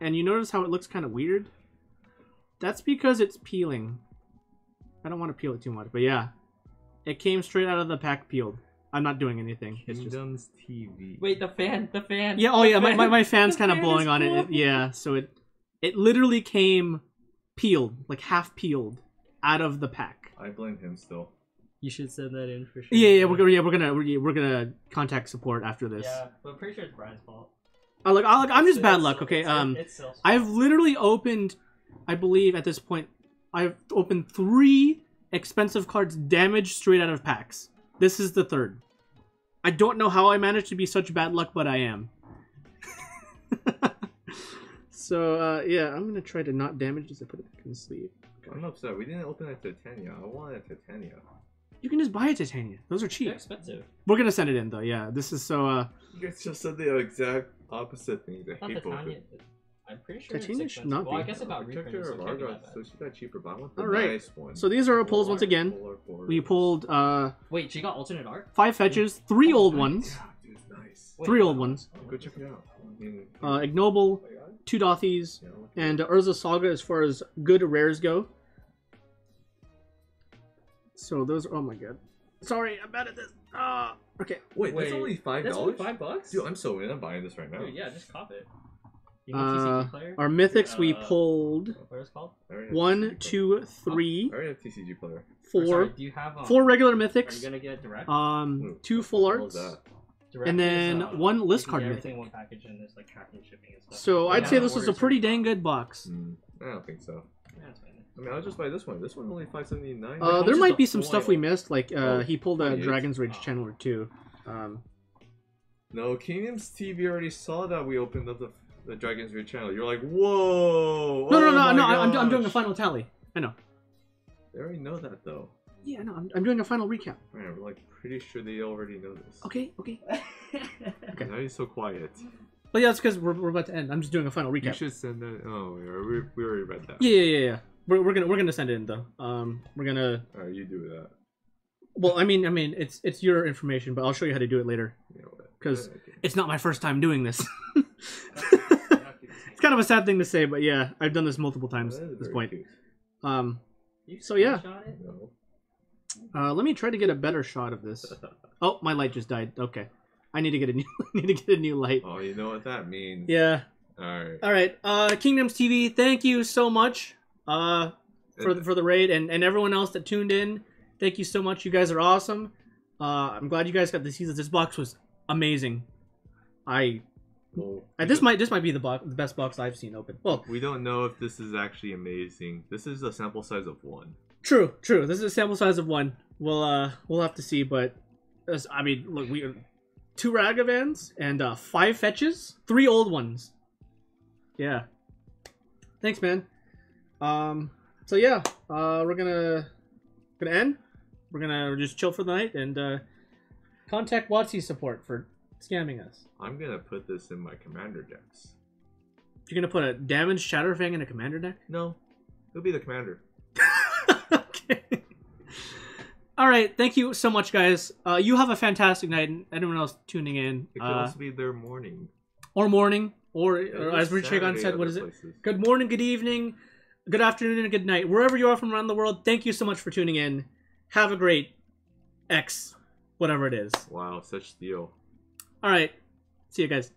and you notice how it looks kind of weird. That's because it's peeling. I don't want to peel it too much, but yeah, it came straight out of the pack peeled. I'm not doing anything. It's just TV. Wait, the fan, the fan. yeah. Oh the yeah, my, my, my fan's kind of fan blowing is on it. it. Yeah, so it it literally came peeled, like half peeled, out of the pack. I blame him still. You should send that in for sure. Yeah, yeah, we're gonna yeah we're gonna we're, we're gonna contact support after this. Yeah, but I'm pretty sure it's Brian's fault. I look, I like, I'm just It's- bad luck. Okay. it's- Um, it's self- I've literally opened, I believe at this point, I've opened three expensive cards damaged straight out of packs. This is the third. I don't know how I managed to be such bad luck, but I am. so uh, yeah, I'm gonna try to not damage this. I put it back in the sleeve. I'm upset. We didn't open a Titania. I wanted a Titania. You can just buy a Titania. Those are They're cheap. expensive. We're gonna send it in though. Yeah, this is so. uh You guys just said the exact opposite thing I Not hate the both. Tanya. I'm pretty sure Titania it's should expensive. not well, I guess about got reprinted, so it can't Argos, so she got cheaper, but I want the All right. nice one. So these are our pulls once again. polar forward. We pulled uh Wait, she got alternate art? five fetches, three Oh, old nice. ones, Yeah, dude, nice. Wait, three what? old ones. Go check it out. Uh, Ignoble, my God. two Dauthis, Yeah, look at and uh, Urza Saga as far as good rares go. So those. Are, oh my god. Sorry, I'm bad at this. Ah. okay. Wait, Wait, that's only five That's only dollars. five bucks? Dude, I'm so in. I'm buying this right now. Dude, yeah, just cop it. You need Uh, TCG our mythics we Uh, pulled What is it called? I already have one, TCG player. I already have TCG player. Four, sorry, do you have um, four regular Are you mythics, gonna get direct? um, two full the arts, is that? Direct and is, then uh, one you list can card get everything in mythic. one package and there's like tracking shipping and stuff. So I'd say this was a pretty dang good box. Mm, I don't think so. Yeah, it's fine. I mean, I'll just buy this one. This one only five seventy nine. Uh, much there is might be some stuff we missed, like uh, Oh, he pulled a 28. Dragon's Rage Oh. channeler too. Um, No, Kingdom's TV already saw that we opened up the, the Dragon's Reach channel. You're like, whoa! no, no, oh no, my no. I'm, I'm doing a final tally. I know. They already know that though. Yeah, no, I'm, I'm doing a final recap. Man, we're like pretty sure they already know this. Okay, okay. Okay. Why are so quiet? But yeah, it's because we're, we're about to end. I'm just doing a final recap. You recap. should send that. Oh, we, we, we already read that. Yeah, yeah, yeah, yeah. We're, we're gonna we're gonna send it in though. Um, we're gonna. Alright, you do that. Well, I mean, I mean, it's it's your information, but I'll show you how to do it later. You know Yeah, okay. It's not my first time doing this. it's kind of a sad thing to say, but yeah, I've done this multiple times at this point. cute. Um, So, yeah. screenshot it? No. uh, let me try to get a better shot of this. Oh, my light just died. Okay, I need to get a new I need to get a new light. Oh, you know what that means. Yeah. Alright. All right. Uh, Kingdoms TV. Thank you so much. Uh, for the, for the raid and and everyone else that tuned in. Thank you so much. You guys are awesome. Uh, I'm glad you guys got to see that this box was amazing. I Well, uh, this might this might be the box the best box I've seen open. Well, We don't know if this is actually amazing. This is a sample size of one. true, true. This is a sample size of one. We'll uh we'll have to see, but I mean, look, we two Ragavans and uh, five fetches, three old ones. Yeah. Thanks, man. Um. So yeah, uh, we're gonna gonna end. We're gonna just chill for the night and uh, contact WotC support for scamming us. I'm gonna put this in my commander decks. You're gonna put a damaged Chatterfang in a commander deck? No, it'll be the commander. okay. All right. Thank you so much, guys. Uh, you have a fantastic night, and anyone else tuning in, It could uh, also be their morning. or morning, or, Yeah, or as Rich Hagon said, what is other it? places. Good morning, good evening, good afternoon, and good night. Wherever you are from around the world, thank you so much for tuning in. Have a great X, whatever it is. Wow, such steel. All right. See you guys.